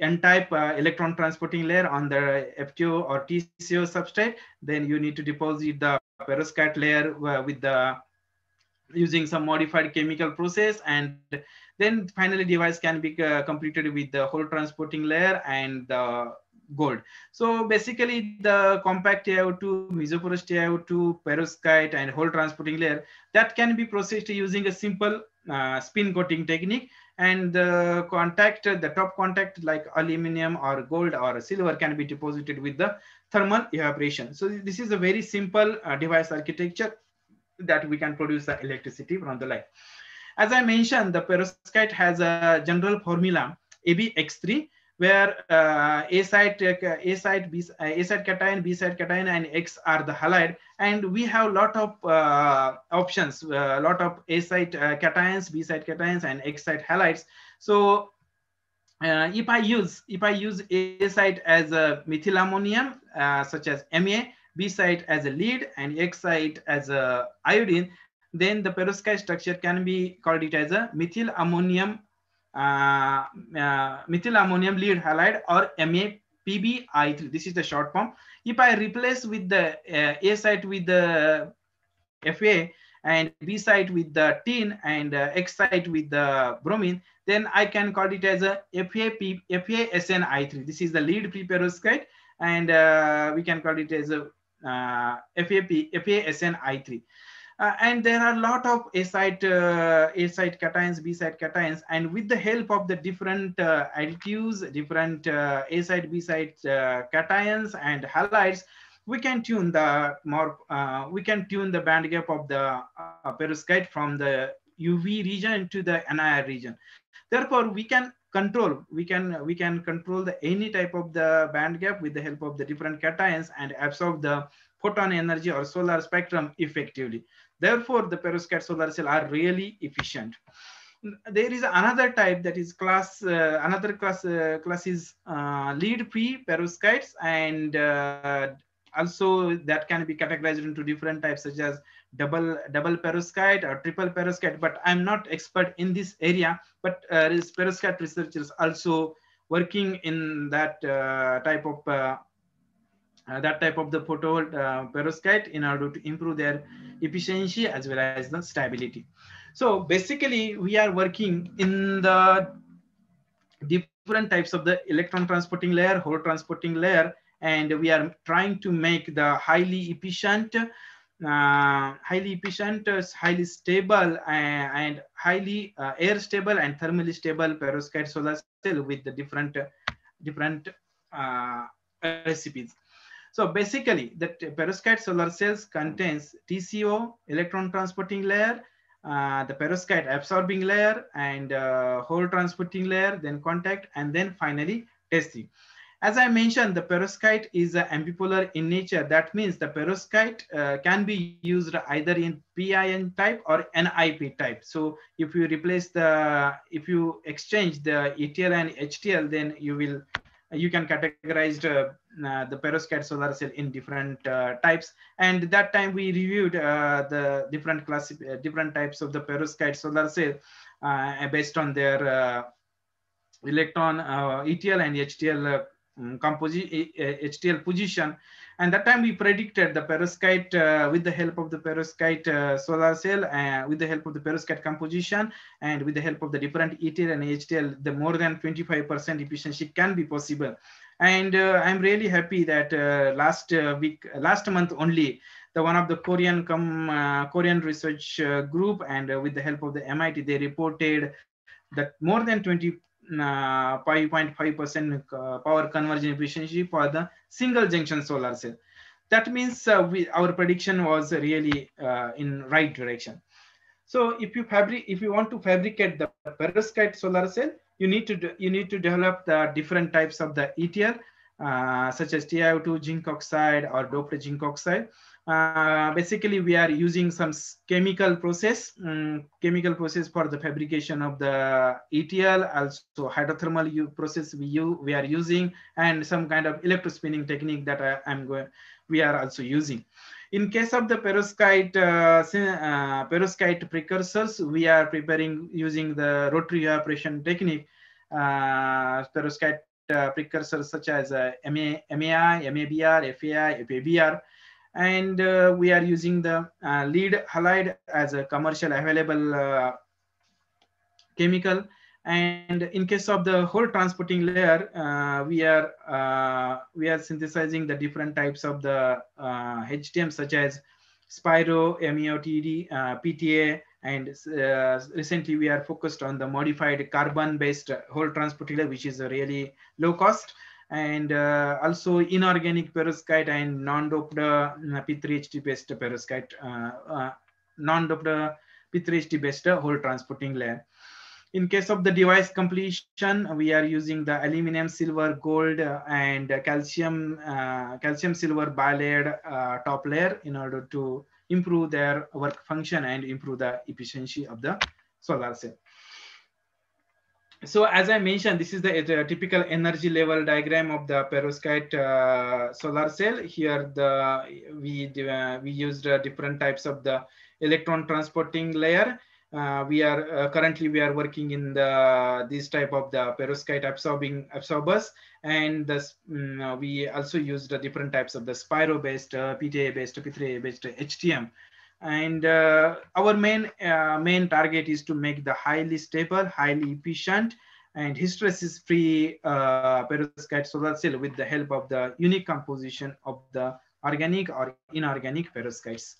n-type uh, electron transporting layer on the FTO or TCO substrate. Then you need to deposit the perovskite layer uh, with the using some modified chemical process and then finally device can be uh, completed with the hole transporting layer and the gold. So basically the compact TiO2, mesoporous TiO2, perovskite and hole transporting layer that can be processed using a simple uh, spin coating technique and the contact, the top contact like aluminum or gold or silver can be deposited with the thermal evaporation. So this is a very simple uh, device architecture that we can produce the electricity from the light. As I mentioned, the perovskite has a general formula ABX3 where uh, A site, uh, A site, B, uh, A site cation, B site cation, and X are the halide. And we have a lot of uh, options, a uh, lot of A site uh, cations, B site cations, and X site halides. So if I use if I use A site as a methyl ammonium, such as Ma, B site as a lead, and X site as a iodine, then the perovskite structure can be called it as a methyl ammonium uh, uh, methyl ammonium lead halide or MAPBI3. This is the short form. If I replace with the uh, A site with the FA and B site with the tin and uh, X site with the bromine, then I can call it as a FAP, FASNI3. This is the lead preperovskite and uh, we can call it as a uh, FAP, FASNI3. Uh, and there are a lot of A-site, uh, A-site cations, B-site cations, and with the help of the different uh, additives, different uh, A-site, B-site uh, cations and halides, we can tune the more, uh, we can tune the band gap of the perovskite from the UV region to the NIR region. Therefore, we can control, we can, we can control the any type of the band gap with the help of the different cations and absorb the photon energy or solar spectrum effectively. Therefore, the perovskite solar cell are really efficient. There is another type that is class, uh, another class, uh, class is uh, lead free perovskites and uh, also that can be categorized into different types such as double double perovskite or triple perovskite but i'm not expert in this area but uh, perovskite researchers also working in that uh, type of uh, uh, that type of the photo uh, perovskite in order to improve their efficiency as well as the stability. So basically we are working in the different types of the electron transporting layer hole transporting layer and we are trying to make the highly efficient uh, highly efficient uh, highly stable uh, and highly uh, air stable and thermally stable perovskite solar cell with the different different recipes so basically the perovskite solar cells contains tco electron transporting layer uh, the perovskite absorbing layer and hole transporting layer then contact and then finally testing as I mentioned, the perovskite is uh, ambipolar in nature. That means the perovskite uh, can be used either in PIN type or NIP type. So if you replace the, if you exchange the ETL and HTL, then you will, you can categorize the, uh, the perovskite solar cell in different uh, types. And that time we reviewed uh, the different class, uh, different types of the perovskite solar cell based on their electron ETL and HTL um, composition HTL position. And that time we predicted the perovskite uh, with the help of the perovskite uh, solar cell, uh, with the help of the perovskite composition, and with the help of the different ETL and HTL, the more than 25% efficiency can be possible. And uh, I'm really happy that uh, last uh, week, last month only, the one of the Korean com, Korean research group, and with the help of the MIT, they reported that more than 20 5.5% uh, power conversion efficiency for the single junction solar cell. That means uh, we, our prediction was really uh, in right direction. So if you fabric, if you want to fabricate the perovskite solar cell, you need to do, you need to develop the different types of the ETL, uh, such as TiO2 zinc oxide or doped zinc oxide. Uh, basically, we are using some chemical process, um, chemical process for the fabrication of the ETL, also hydrothermal process we, we are using, and some kind of electrospinning technique that I, am going, we are also using. In case of the perovskite, uh, uh, perovskite precursors, we are preparing using the rotary evaporation technique, uh, perovskite precursors such as MA, MAI, MABR, FAI, FABR, and uh, we are using the uh, lead halide as a commercial available uh, chemical and in case of the hole transporting layer uh, we are uh, we are synthesizing the different types of the htm such as Spiro-OMeTAD pta and recently we are focused on the modified carbon based hole transporting layer which is a really low cost and uh, also inorganic perovskite and non-doped uh, P3HT based perovskite, uh, uh, non-doped P3HT based hole transporting layer. In case of the device completion, we are using the aluminum, silver, gold, and calcium, calcium silver bilayered top layer in order to improve their work function and improve the efficiency of the solar cell so as I mentioned, this is the, the, typical energy level diagram of the perovskite uh, solar cell. Here, the we uh, we used uh, different types of the electron transporting layer. Uh, we are uh, currently we are working in the this type of the perovskite absorbing absorbers, and this um, we also used the different types of the spiro based, uh, PTA based, P3A based HTM and uh, our main uh, main target is to make the highly stable highly efficient and hysteresis free uh, perovskite solar cell with the help of the unique composition of the organic or inorganic perovskites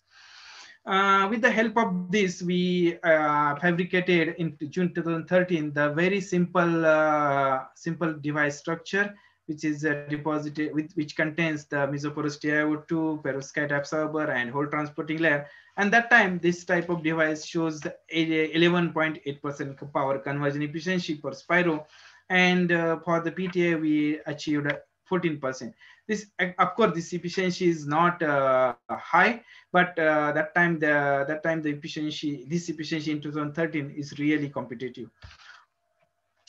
uh, with the help of this, we uh, fabricated in June 2013 the very simple uh, simple device structure which is a deposited with which contains the mesoporous TiO2, perovskite absorber, and hole transporting layer. And that time, this type of device shows 11.8% power conversion efficiency for Spiro. And uh, for the PTA, we achieved 14%. This, of course, this efficiency is not uh, high, but uh, that time the that time the efficiency, this efficiency in 2013 is really competitive.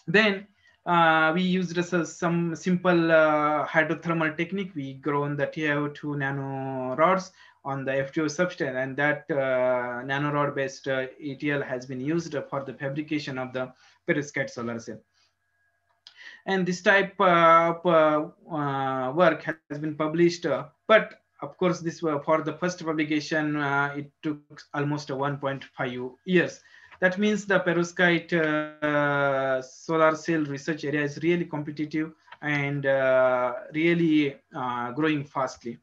Then uh, we used some simple uh, hydrothermal technique. We grown the TiO2 nano rods on the FTO substrate and that uh, nanorod based uh, ETL has been used for the fabrication of the perovskite solar cell. And this type of uh, work has been published, but of course, this for the first publication, it took almost 1.5 years. That means the perovskite uh, solar cell research area is really competitive and uh, really uh, growing fastly.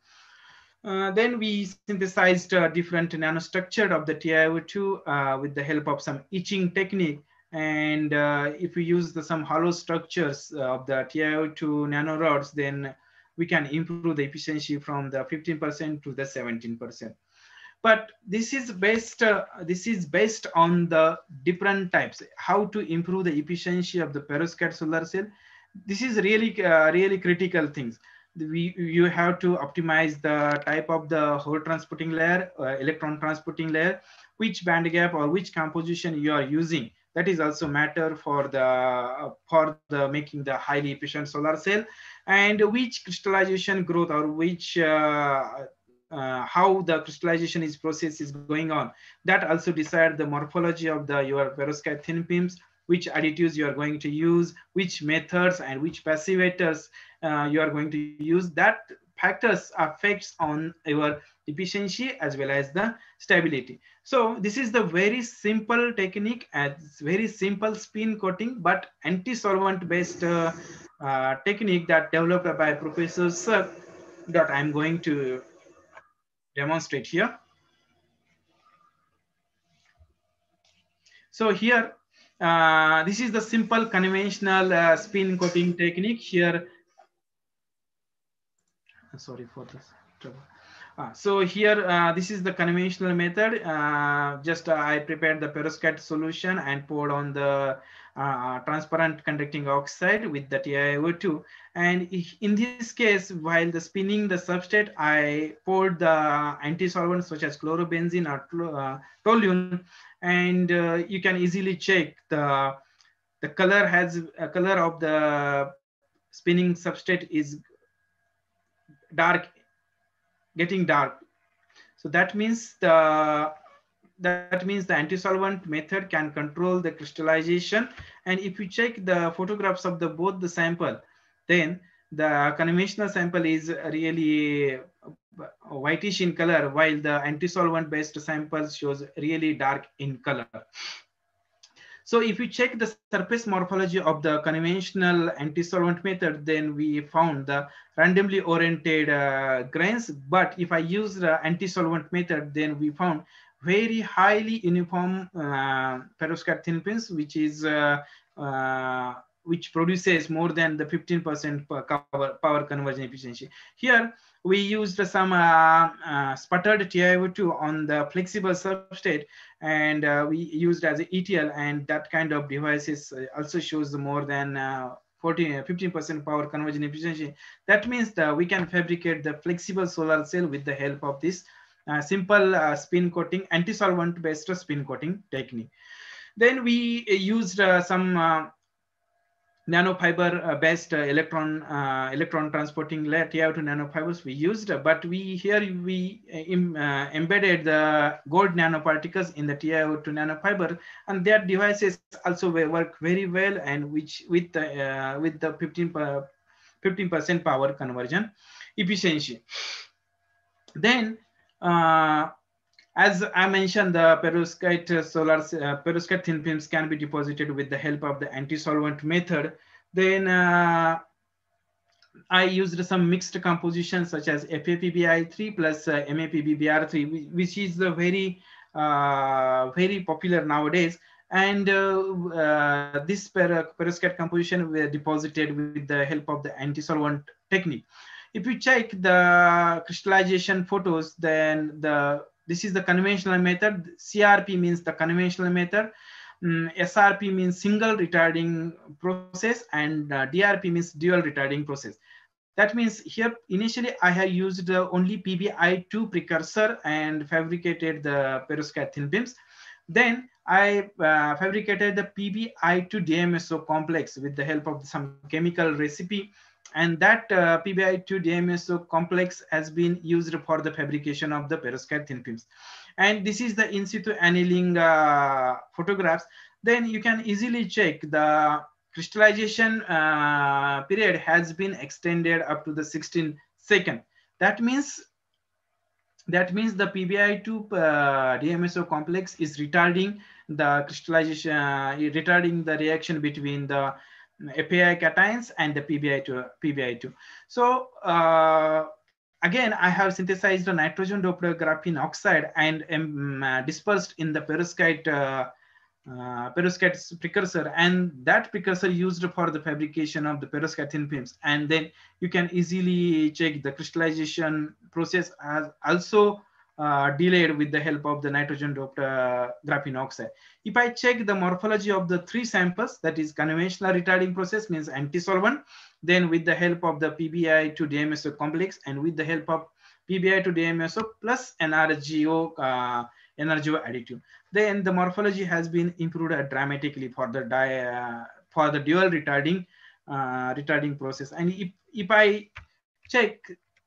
Uh, then we synthesized uh, different nanostructure of the TiO2 uh, with the help of some etching technique. And if we use the, some hollow structures of the TiO2 nanorods, then we can improve the efficiency from the 15% to the 17% but this is based uh, this is based on the different types how to improve the efficiency of the perovskite solar cell. This is really uh, really critical things. We you have to optimize the type of the hole transporting layer uh, electron transporting layer which band gap or which composition you are using that is also matter for the uh, for the making the highly efficient solar cell and which crystallization growth or which uh, uh, how the crystallization is process is going on. That also decide the morphology of the your perovskite thin films, which additives you are going to use, which methods and which passivators uh, you are going to use. That factors affects on your efficiency as well as the stability. So this is the very simple technique as very simple spin coating, but anti-solvent based uh, uh, technique that developed by Professor Sir that I'm going to demonstrate here. So here, uh, this is the simple conventional uh, spin coating technique here. Sorry for this trouble. Uh, so here, uh, this is the conventional method. Uh, just uh, I prepared the perovskite solution and poured on the uh, transparent conducting oxide with the TiO2. And in this case, while the spinning the substrate, I poured the anti-solvents such as chlorobenzene or uh, toluene, and you can easily check the the color has a color of the spinning substrate is dark, getting dark. So that means the that means the anti-solvent method can control the crystallization. And if you check the photographs of the both the sample, then the conventional sample is really whitish in color, while the anti-solvent based sample shows really dark in color. So if we check the surface morphology of the conventional anti-solvent method, then we found the randomly oriented uh, grains. But if I use the anti-solvent method, then we found very highly uniform uh, perovskite thin films, which is uh, uh, which produces more than the 15% power, power conversion efficiency. Here, we used some uh, uh, sputtered TiO2 on the flexible substrate, and uh, we used as a ETL, and that kind of devices also shows more than 14, 15% power conversion efficiency. That means that we can fabricate the flexible solar cell with the help of this uh, simple uh, spin coating, anti-solvent based spin coating technique. Then we used uh, some nanofiber uh, based uh, electron uh, electron transporting layer TiO2 nanofibers we used, but we here we Im, embedded the gold nanoparticles in the TiO2 nanofiber, and their devices also work very well and which with the with the 15 15% power conversion efficiency. Then uh, as I mentioned, the perovskite solar uh, perovskite thin films can be deposited with the help of the anti-solvent method. Then uh, I used some mixed compositions such as FAPBI3 plus uh, MAPBBR3, which is the very uh, very popular nowadays. And uh, uh, this per perovskite composition were deposited with the help of the anti-solvent technique if you check the crystallization photos, then the this is the conventional method. CRP means the conventional method. Um, mm, SRP means single retarding process and uh, DRP means dual retarding process. That means here initially I have used uh, only PBI2 precursor and fabricated the perovskite thin films. Then I uh, fabricated the PBI2 DMSO complex with the help of some chemical recipe. And that uh, PBI2 DMSO complex has been used for the fabrication of the perovskite thin films. And this is the in situ annealing uh, photographs. Then you can easily check the crystallization uh, period has been extended up to the 16 second. That means that means the PBI2 uh, DMSO complex is retarding the crystallization, uh, retarding the reaction between the FAI cations and the PBI2. PBI2. So uh, again, I have synthesized the nitrogen doped graphene oxide and um, uh, dispersed in the perovskite uh, uh, perovskite precursor and that precursor used for the fabrication of the perovskite thin films and then you can easily check the crystallization process as also uh, delayed with the help of the nitrogen doped uh, graphene oxide. If I check the morphology of the three samples, that is conventional retarding process means anti-solvent, then with the help of the PBI to DMSO complex and with the help of PBI to DMSO plus NRGO, uh, NRGO additive. Then the morphology has been improved dramatically for the uh, for the dual retarding uh, retarding process. And if, if I check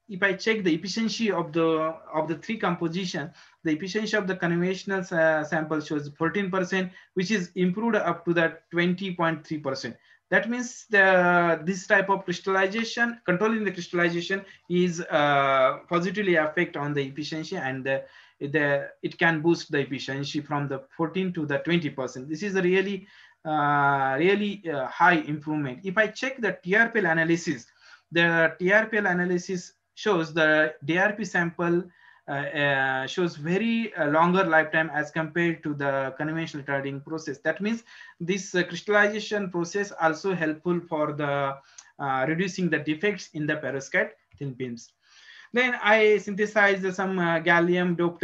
if I check the efficiency of the of the three composition, the efficiency of the conventional uh, sample shows 14%, which is improved up to the 20.3%. That means the this type of crystallization, controlling the crystallization is uh, positively affect on the efficiency and the, the, it can boost the efficiency from the 14 to the 20%. This is a really, uh, really uh, high improvement. If I check the TRPL analysis, the TRPL analysis shows the DRP sample uh, uh, shows very uh, longer lifetime as compared to the conventional retarding process. That means this uh, crystallization process also helpful for the uh, reducing the defects in the perovskite thin films. Then I synthesized some uh, gallium doped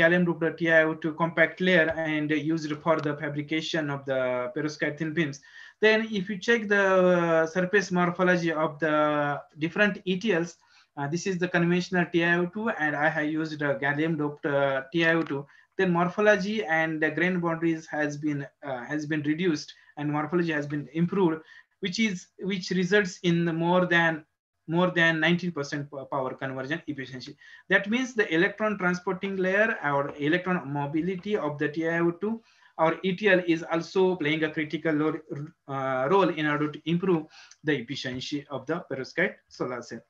gallium doped TiO2 compact layer and used for the fabrication of the perovskite thin films. Then if you check the surface morphology of the different ETLs, uh, this is the conventional TiO2 and I have used gallium doped uh, TiO2. Then morphology and the grain boundaries has been uh, has been reduced and morphology has been improved, which is which results in more than more than 90% power conversion efficiency. That means the electron transporting layer or electron mobility of the TiO2 or ETL is also playing a critical uh, role in order to improve the efficiency of the perovskite solar cell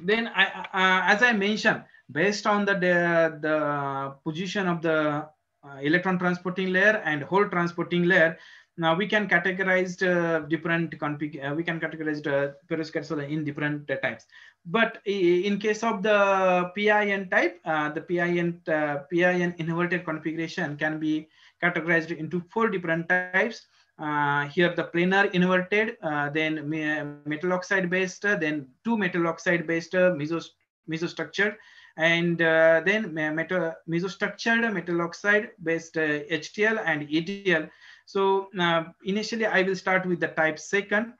then I, uh, as I mentioned, based on the, the, the position of the uh, electron transporting layer and hole transporting layer, now we can categorize uh, different config, uh, we can categorize the perovskite solar in different uh, types. But in case of the PIN type, uh, the PIN, PIN inverted configuration can be categorized into four different types. Uh, here the planar inverted, uh, then metal oxide based, uh, then two metal oxide based meso mesostructured, and then metal mesostructured metal oxide based HTL and ETL. So initially I will start with the type second.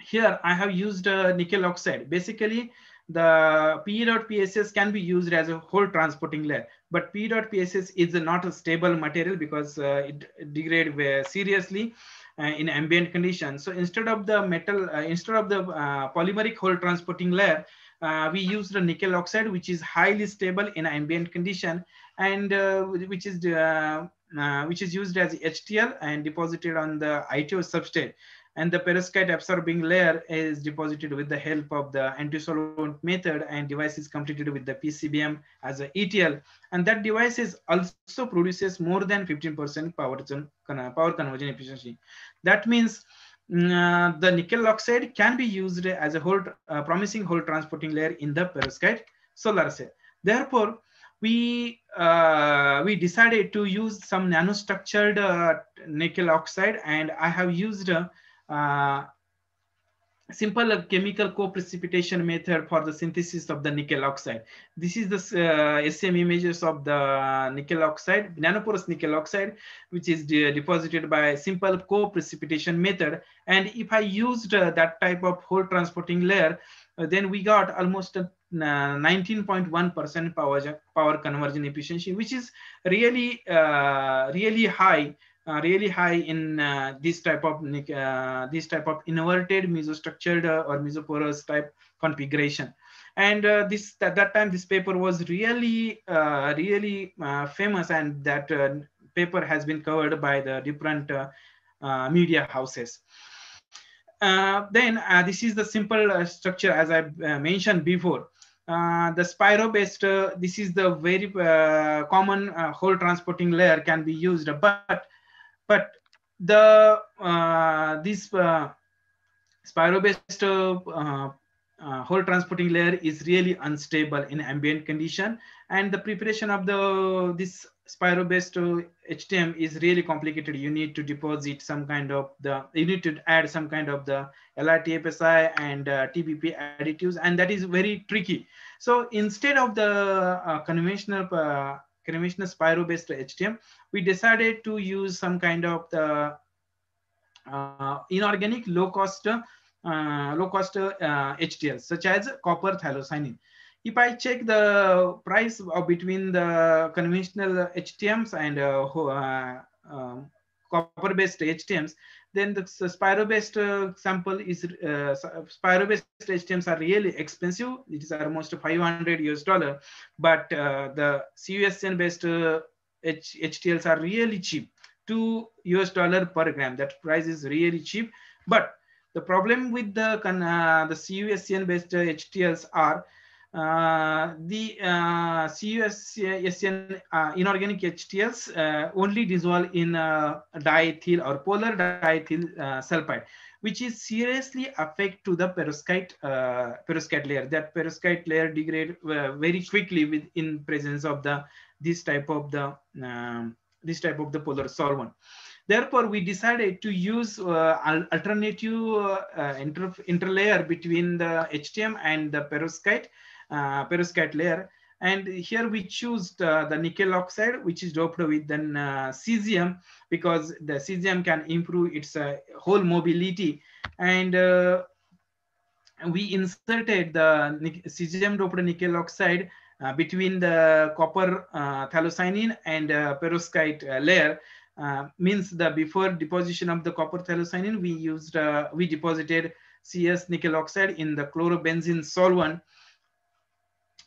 Here I have used nickel oxide. Basically, the PEDOT:PSS can be used as a hole transporting layer, but PEDOT:PSS is not a stable material because uh, it degrades seriously uh, in ambient conditions. So instead of the metal, uh, instead of the uh, polymeric hole transporting layer, uh, we use the nickel oxide, which is highly stable in ambient condition and uh, which is which is used as HTL and deposited on the ITO substrate and the perovskite absorbing layer is deposited with the help of the anti-solvent method and device is completed with the PCBM as a ETL. And that device is also produces more than 15% power, power conversion efficiency. That means mm, uh, the nickel oxide can be used as a hole uh, promising hole transporting layer in the perovskite solar cell. Therefore, we uh, we decided to use some nanostructured uh, nickel oxide and I have used uh, simple chemical co-precipitation method for the synthesis of the nickel oxide. This is the uh, SEM images of the nickel oxide, nanoporous nickel oxide, which is de deposited by simple co-precipitation method. And if I used uh, that type of hole transporting layer, uh, then we got almost a 19.1% power power conversion efficiency, which is really uh, really high, uh, really high in uh, this type of uh, this type of inverted mesostructured uh, or mesoporous type configuration. And uh, this at that time this paper was really really famous, and that paper has been covered by the different media houses. Uh, then uh, this is the simple uh, structure as I mentioned before. the spiro based, this is the very common hole transporting layer can be used, but but the this spiro based uh, hole transporting layer is really unstable in ambient condition and the preparation of the this spiro based HTM is really complicated. You need to deposit some kind of the, you need to add some kind of the Li-TFSI and uh, TBP additives, and that is very tricky. So instead of the uh, conventional uh, conventional spiro based HTM, we decided to use some kind of the uh, inorganic low cost uh, low cost HTLs such as copper thiocyanine if I check the price between the conventional HTMs and uh, uh, um, copper-based HTMs, then the spiro-based uh, sample is uh, spiro-based HTMs are really expensive. It is almost 500 US dollar, but uh, the CUSN-based uh, HTLs are really cheap, two US dollar per gram. That price is really cheap. But the problem with the the CUSN-based HTLs are uh, the uh, CUSN uh, inorganic HTLs uh, only dissolve in uh, diethyl or polar diethyl uh, sulfide, which is seriously affect to the perovskite perovskite layer. That perovskite layer degrade very quickly with in presence of the this type of the um, this type of the polar solvent. Therefore, we decided to use alternative inter interlayer between the HTM and the perovskite uh, perovskite layer. And here we choose the, the, nickel oxide, which is doped with then uh, cesium, because the cesium can improve its uh, hole mobility. And uh, we inserted the cesium doped nickel oxide uh, between the copper uh, thiocyanine and uh, perovskite layer. means the before deposition of the copper thiocyanine, we used we deposited CS nickel oxide in the chlorobenzene solvent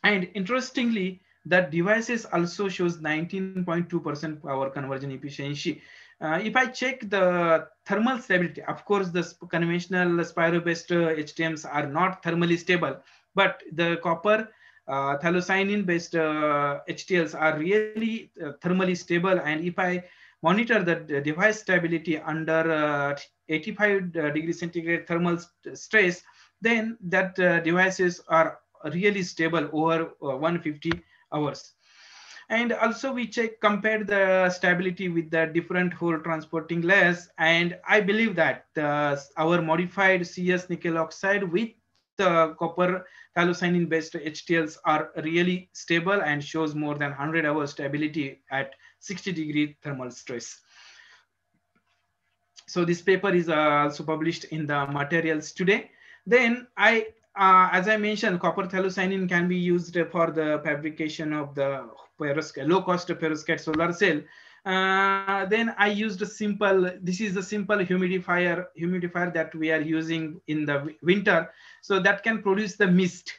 and interestingly, that devices also shows 19.2% power conversion efficiency. Uh, if I check the thermal stability, of course, the conventional spiro-based uh, HTMs are not thermally stable, but the copper uh, thiocyanine-based uh, HTLs are really uh, thermally stable. And if I monitor the device stability under uh, 85 degrees centigrade thermal st stress, then that devices are really stable over uh, 150 hours. And also we check compare the stability with the different hole transporting layers. And i believe that the, our modified cs nickel oxide with the copper thiocyanine based htls are really stable and shows more than 100 hours stability at 60 degree thermal stress. So this paper is uh, also published in the materials today. Then i uh, as I mentioned, copper thiocyanine can be used for the fabrication of the low-cost perovskite solar cell. Uh, then I used a simple, this is a simple humidifier, humidifier that we are using in the winter. So that can produce the mist,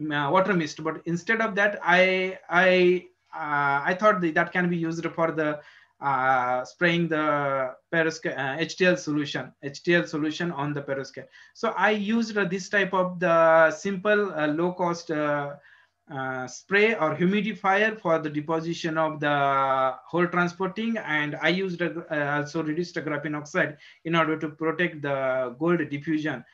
uh, water mist. But instead of that, I, I, uh, I thought that, that can be used for the uh, spraying the perovskite uh, HTL solution, HTL solution on the perovskite. So I used uh, this type of the simple uh, low cost uh, spray or humidifier for the deposition of the hole transporting. And I used also reduced graphene oxide in order to protect the gold diffusion,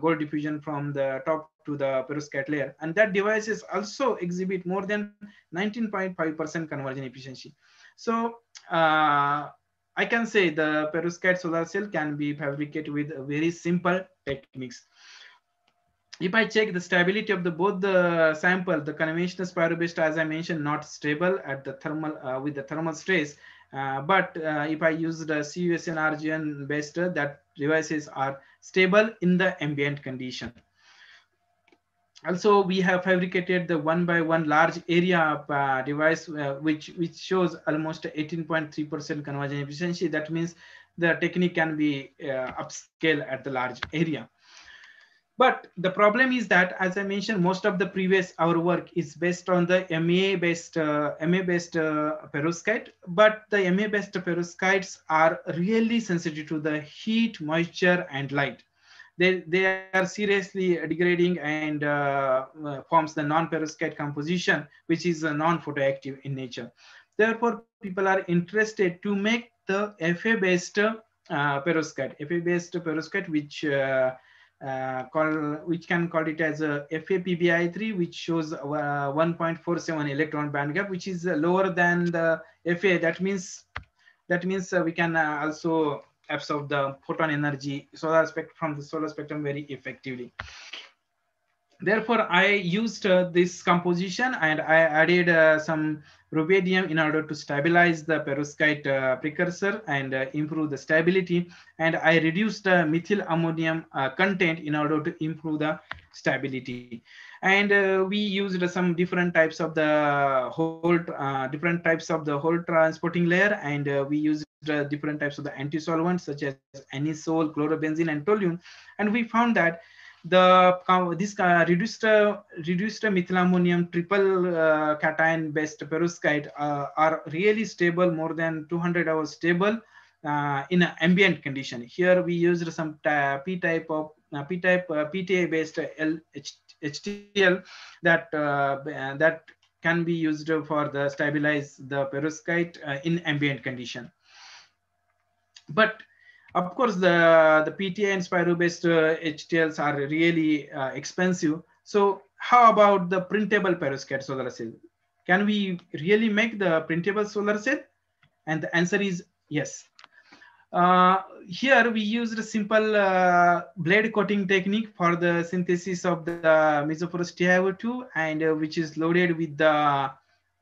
gold diffusion from the top to the perovskite layer. And that devices also exhibit more than 19.5% conversion efficiency. So uh, I can say the perovskite solar cell can be fabricated with very simple techniques. If I check the stability of the both the sample, the conventional spiro-based, as I mentioned, not stable at the thermal uh, with the thermal stress. Uh, but uh, if I use the CUSN RGN based, that devices are stable in the ambient condition. Also we have fabricated the one by one large area uh, device uh, which which shows almost 18.3% conversion efficiency. That means the technique can be uh, upscale at the large area. But the problem is that as i mentioned most of the previous our work is based on the ma based uh, ma based uh, perovskite. But the ma based perovskites are really sensitive to the heat moisture and light they, they are seriously degrading and uh, uh, forms the non-perovskite composition, which is uh, non-photoactive in nature. Therefore, people are interested to make the Fa-based uh, perovskite, Fa-based perovskite, which uh, uh, call which can call it as a FAPBI3, which shows 1.47 electron band gap, which is lower than the Fa. That means that means we can also absorb the photon energy solar spectrum from the solar spectrum very effectively. Therefore, I used uh, this composition and I added uh, some rubidium in order to stabilize the perovskite uh, precursor and uh, improve the stability. And I reduced the methyl ammonium uh, content in order to improve the stability. And uh, we used some different types of the hole, different types of the hole transporting layer. And we used different types of the anti-solvents such as anisole, chlorobenzene, and toluene. And we found that the this uh, reduced uh, reduced methyl ammonium triple uh, cation based perovskite uh, are really stable more than 200 hours stable uh, in ambient condition. Here we used some p type of p type PTA based HTL that that can be used for the stabilize the perovskite in ambient condition but of course the the pta and spiro based uh, htls are really uh, expensive. So how about the printable perovskite solar cell? Can we really make the printable solar cell? And the answer is yes. Uh, here we used a simple uh, blade coating technique for the synthesis of the mesoporous TiO2 and uh, which is loaded with the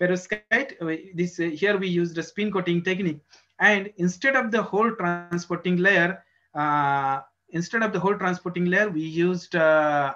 perovskite. This here we used a spin coating technique and instead of the hole transporting layer, uh, instead of the hole transporting layer, we used uh,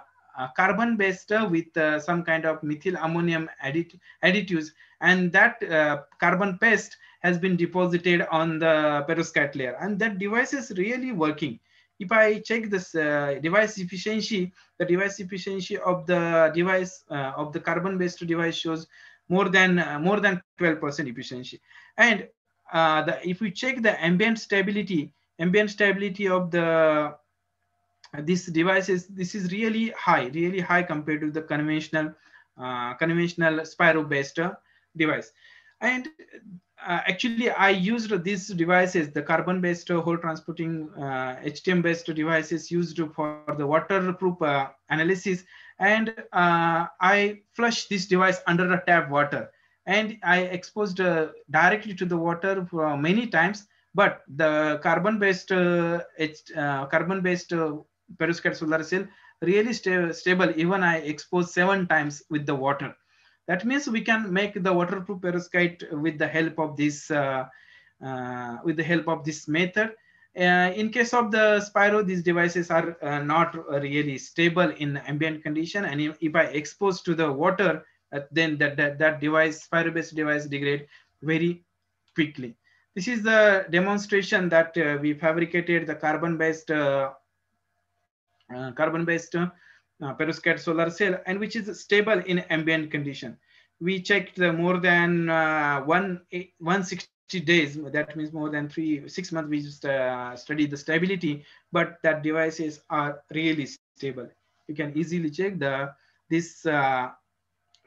carbon based uh, with uh, some kind of methyl ammonium addit additives. And that uh, carbon paste has been deposited on the perovskite layer. And that device is really working. If I check this uh, device efficiency, the device efficiency of the device of the carbon based device shows more than more than 12% efficiency. And uh, the, if we check the ambient stability, ambient stability of the uh, this devices, this is really high, really high compared to the conventional uh, conventional Spiro based uh, device. And uh, actually, I used these devices, the carbon based hole transporting HTM based devices used for the waterproof analysis. And I flush this device under a tap water and I exposed uh, directly to the water for many times. But the carbon-based uh, uh, carbon-based uh, perovskite solar cell really sta stable. Even I exposed seven times with the water. That means we can make the waterproof perovskite with the help of this uh, uh, with the help of this method. Uh, in case of the Spiro, these devices are uh, not really stable in ambient condition. And if, if I expose to the water, uh, then that, that, that device, Spiro-based device degrade very quickly. This is the demonstration that uh, we fabricated the carbon-based uh, uh carbon-based uh, perovskite solar cell and which is stable in ambient condition. We checked the more than uh, one, 160 days, that means more than three, six months, we just uh, studied the stability, but that devices are really stable. You can easily check the this uh,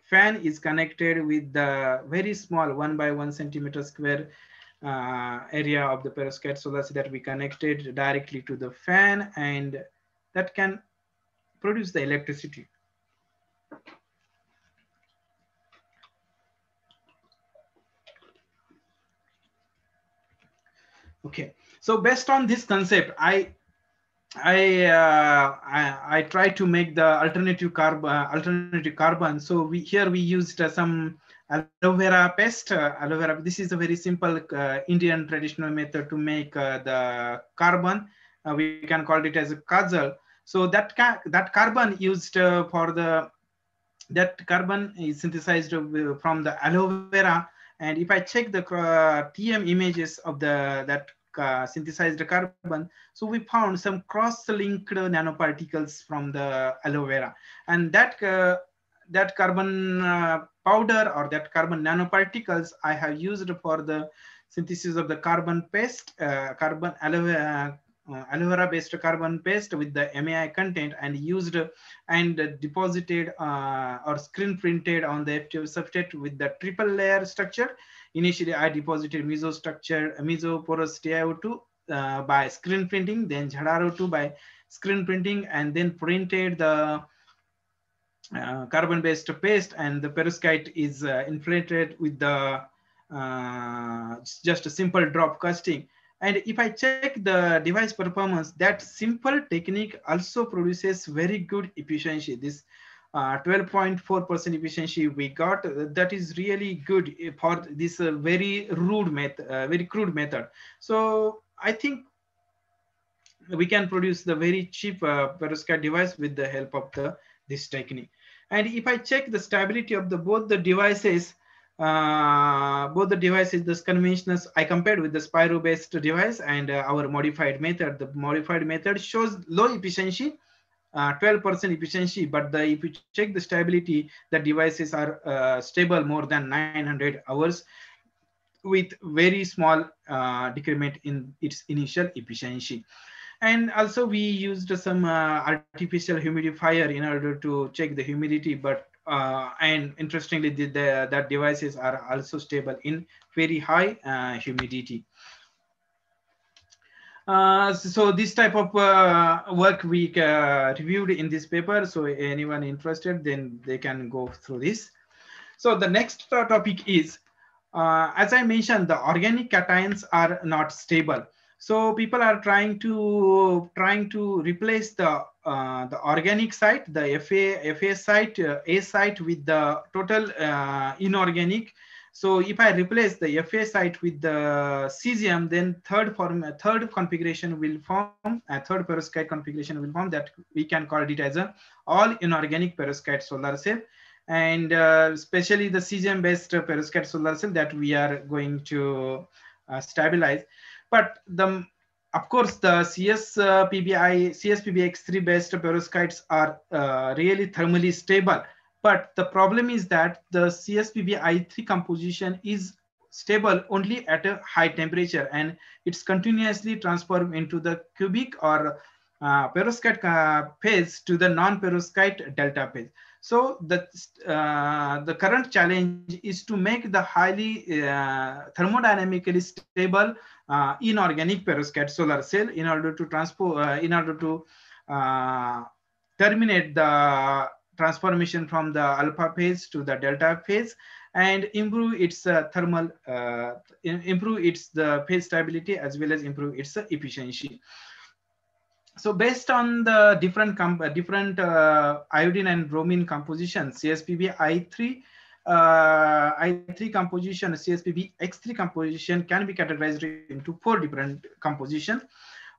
fan is connected with the very small one by one centimeter square uh, area of the perovskite solar cell that we connected directly to the fan and that can produce the electricity. Okay, so based on this concept, I I, uh, I, I try to make the alternative carbon uh, alternative carbon. So we here we used uh, some aloe vera paste. Uh, aloe vera. This is a very simple uh, Indian traditional method to make uh, the carbon. we can call it as a kajal. So that ca that carbon used for the that carbon is synthesized from the aloe vera. And if I check the TM images of the that uh, synthesized carbon, so we found some cross-linked nanoparticles from the aloe vera, and that uh, that carbon uh, powder or that carbon nanoparticles I have used for the synthesis of the carbon paste, uh, carbon aloe vera uh, aloe vera based carbon paste with the MAI content and used and deposited uh, or screen printed on the FTO substrate with the triple layer structure. Initially, I deposited meso structure, mesoporous TiO2 uh, by screen printing, then ZrO2 by screen printing, and then printed the uh, carbon based paste and the perovskite is uh, inflated with the uh, just a simple drop casting and if I check the device performance, that simple technique also produces very good efficiency. This 12.4% uh, efficiency we got, that is really good for this uh, very rude method, uh, very crude method. So I think we can produce the very cheap uh, perovskite device with the help of the this technique. And if I check the stability of the both the devices, uh, both the devices, this conventional, I compared with the Spiro based device and uh, our modified method. The modified method shows low efficiency, 12% uh, efficiency, but the, if you check the stability, the devices are uh, stable more than 900 hours with very small uh, decrement in its initial efficiency. And also we used some artificial humidifier in order to check the humidity, but uh, and interestingly, the, the, that devices are also stable in very high uh, humidity. Uh, so this type of uh, work we uh, reviewed in this paper. So anyone interested, then they can go through this. So the next topic is, uh, as I mentioned, the organic cations are not stable. So people are trying to trying to replace the uh, the organic site, the FA FA site, uh, A site with the total uh, inorganic. So if I replace the FA site with the cesium, then third form, third configuration will form, a third perovskite configuration will form that we can call it as a all inorganic perovskite solar cell. And uh, especially the cesium based perovskite solar cell that we are going to uh, stabilize. But the of course, the CS uh, PBI, CSPBX3 based perovskites are uh, really thermally stable. But the problem is that the CSPBI3 composition is stable only at a high temperature and it's continuously transformed into the cubic or uh, perovskite uh, phase to the non-perovskite delta phase. So the, uh, the current challenge is to make the highly uh, thermodynamically stable uh, inorganic perovskite solar cell in order to transport, uh, in order to uh, terminate the transformation from the alpha phase to the delta phase and improve its uh, thermal, improve its the phase stability as well as improve its efficiency. So based on the different different uh, iodine and bromine composition, CSPB I3, uh, I3 composition, CSPB X3 composition can be categorized into four different composition.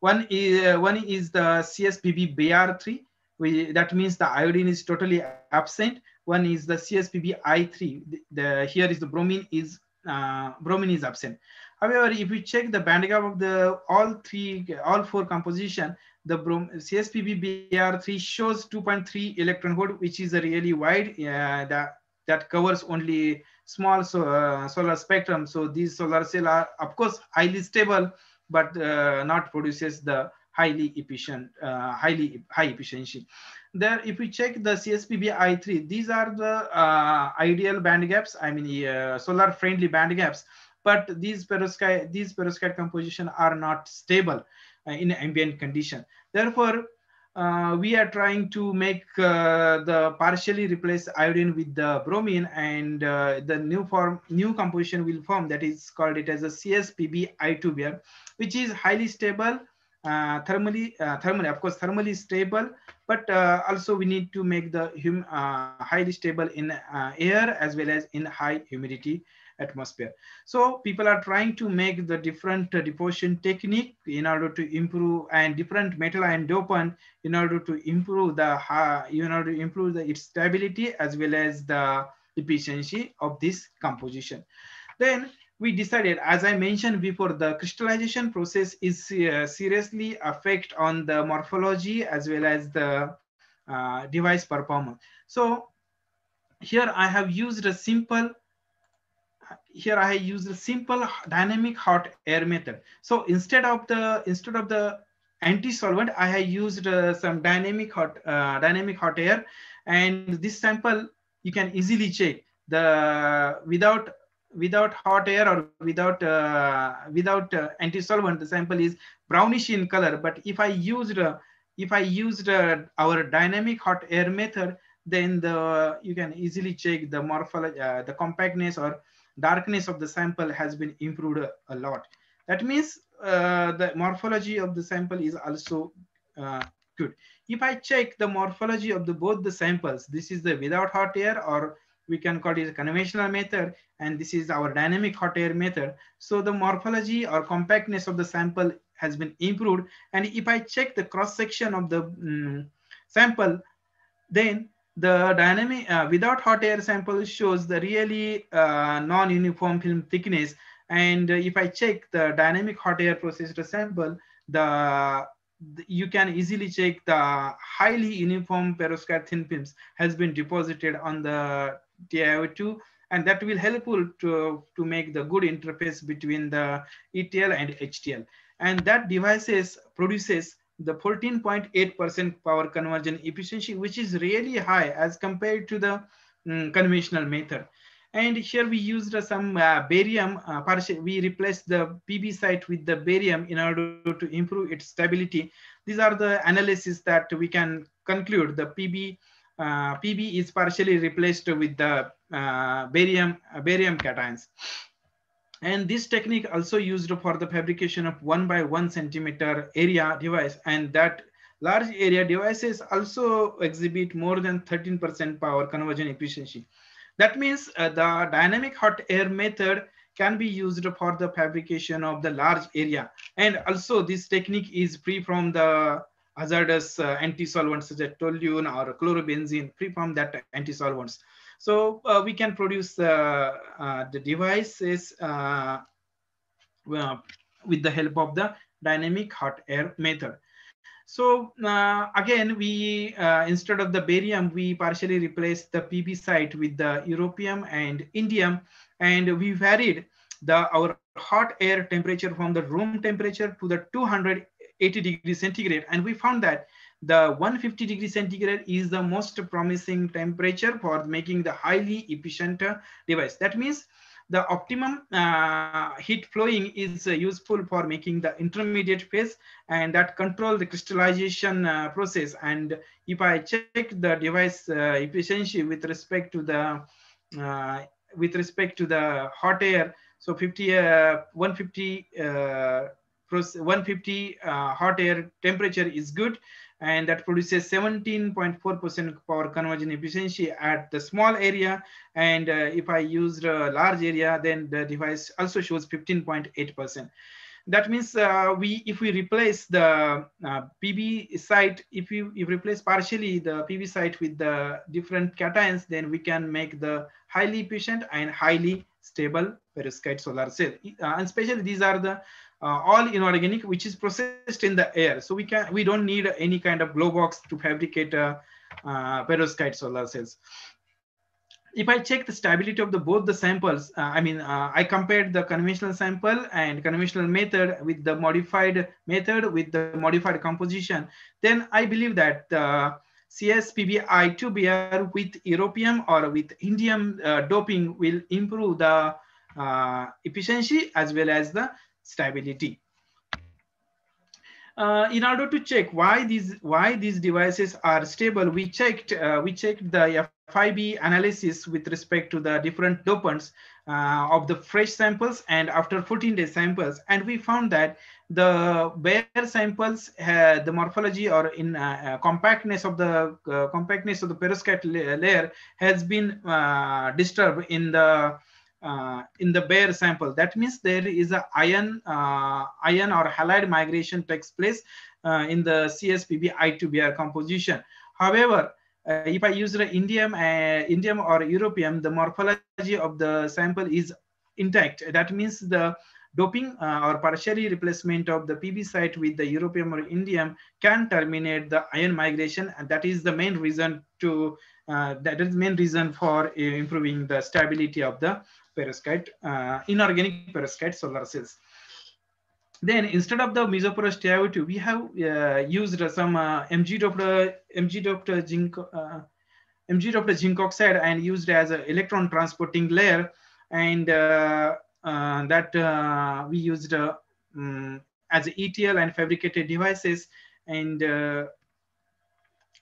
One is uh, one is the CSPB BR3, we, that means the iodine is totally absent. One is the CSPB I3. The, the here is the bromine is uh, bromine is absent. However, if we check the band gap of the all three, all four composition, the CSPB BR3 shows 2.3 electron volt, which is a really wide uh, that that covers only small so, uh, solar spectrum. So these solar cell are of course highly stable, but uh, not produces the highly efficient, uh, highly high efficiency. There, if we check the CSPB I3, these are the uh, ideal band gaps. I mean, solar friendly band gaps, but these perovskite, these perovskite composition are not stable. Uh, in ambient condition. Therefore, uh, we are trying to make uh, the partially replace iodine with the bromine and uh, the new form new composition will form. That is called it as a CSPB I2BR which is highly stable uh, thermally uh, thermally of course thermally stable but also we need to make the hum, highly stable in air as well as in high humidity atmosphere. So people are trying to make the different deposition technique in order to improve and different metal ion dopant in order to improve the in order to improve the its stability as well as the efficiency of this composition. Then we decided, as I mentioned before, the crystallization process is uh, seriously affect on the morphology as well as the uh, device performance. So here I have used a simple, here I used a simple dynamic hot air method. So instead of the, instead of the anti-solvent, I have used uh, some dynamic hot, uh, dynamic hot air and this sample you can easily check the without without hot air or without uh, without uh, anti-solvent the sample is brownish in color but if i used uh, if i used uh, our dynamic hot air method then the you can easily check the morphology uh, the compactness or darkness of the sample has been improved a, lot. That means uh, the morphology of the sample is also good. If i check the morphology of the both the samples this is the without hot air or we can call it conventional method and this is our dynamic hot air method. So the morphology or compactness of the sample has been improved. And if i check the cross section of the um, sample then the dynamic uh, without hot air sample shows the really uh, non-uniform film thickness and if i check the dynamic hot air processed sample the you can easily check the highly uniform perovskite thin films has been deposited on the TiO2 and that will helpful to, to make the good interface between the ETL and HTL. And that devices produces the 14.8% power conversion efficiency, which is really high as compared to the um, conventional method. And here we used uh, some uh, barium, uh, we replaced the PB site with the barium in order to improve its stability. These are the analysis that we can conclude the PB uh, PB is partially replaced with the uh, barium, uh, barium cations. And this technique also used for the fabrication of one by one centimeter area device and that large area devices also exhibit more than 13% power conversion efficiency. That means uh, the dynamic hot air method can be used for the fabrication of the large area. And also this technique is free from the hazardous uh, anti-solvents such as toluene or chlorobenzene, free from that anti-solvents. So uh, we can produce uh, uh the devices uh, with the help of the dynamic hot air method. So uh, again, we instead of the barium, we partially replaced the PB site with the europium and indium, and we varied the our hot air temperature from the room temperature to the 200 80 degrees centigrade. And we found that the 150 degree centigrade is the most promising temperature for making the highly efficient uh, device. That means the optimum uh, heat flowing is uh, useful for making the intermediate phase and that control the crystallization uh, process. And if I check the device uh, efficiency with respect to the uh, with respect to the hot air, so 50, 150 150 uh, hot air temperature is good and that produces 17.4% power conversion efficiency at the small area. And uh, if I used a large area, then the device also shows 15.8%. That means uh, we, if we replace the uh, PB site, if you replace partially the PB site with the different cations, then we can make the highly efficient and highly stable perovskite solar cell. Uh, and especially these are the uh, all inorganic, which is processed in the air. So we can we don't need any kind of glove box to fabricate a uh, perovskite solar cells. If I check the stability of the both the samples, uh, I mean, uh, I compared the conventional sample and conventional method with the modified method with the modified composition, then I believe that the CSPBI2BR with europium or with indium uh, doping will improve the uh, efficiency as well as the stability. Uh, in order to check why these why these devices are stable, we checked uh, we checked the FIB analysis with respect to the different dopants uh, of the fresh samples and after 14 day samples, and we found that the bare samples the morphology or in uh, uh, compactness of the uh, compactness of the perovskite layer has been disturbed in the uh, in the bare sample. That means there is a ion, uh, ion or halide migration takes place uh, in the CSPB I2Br composition. However, uh, if I use the indium, uh, indium or europium, the morphology of the sample is intact. That means the doping uh, or partially replacement of the PB site with the europium or indium can terminate the ion migration, and that is the main reason to uh, that is the main reason for improving the stability of the perovskite, uh, inorganic perovskite solar cells. Then instead of the mesoporous TiO2, we have uh, used some uh, Mg doped Mg doped zinc uh, Mg doped zinc oxide and used as an electron transporting layer, and uh, uh, that uh, we used um, as ETL and fabricated devices, and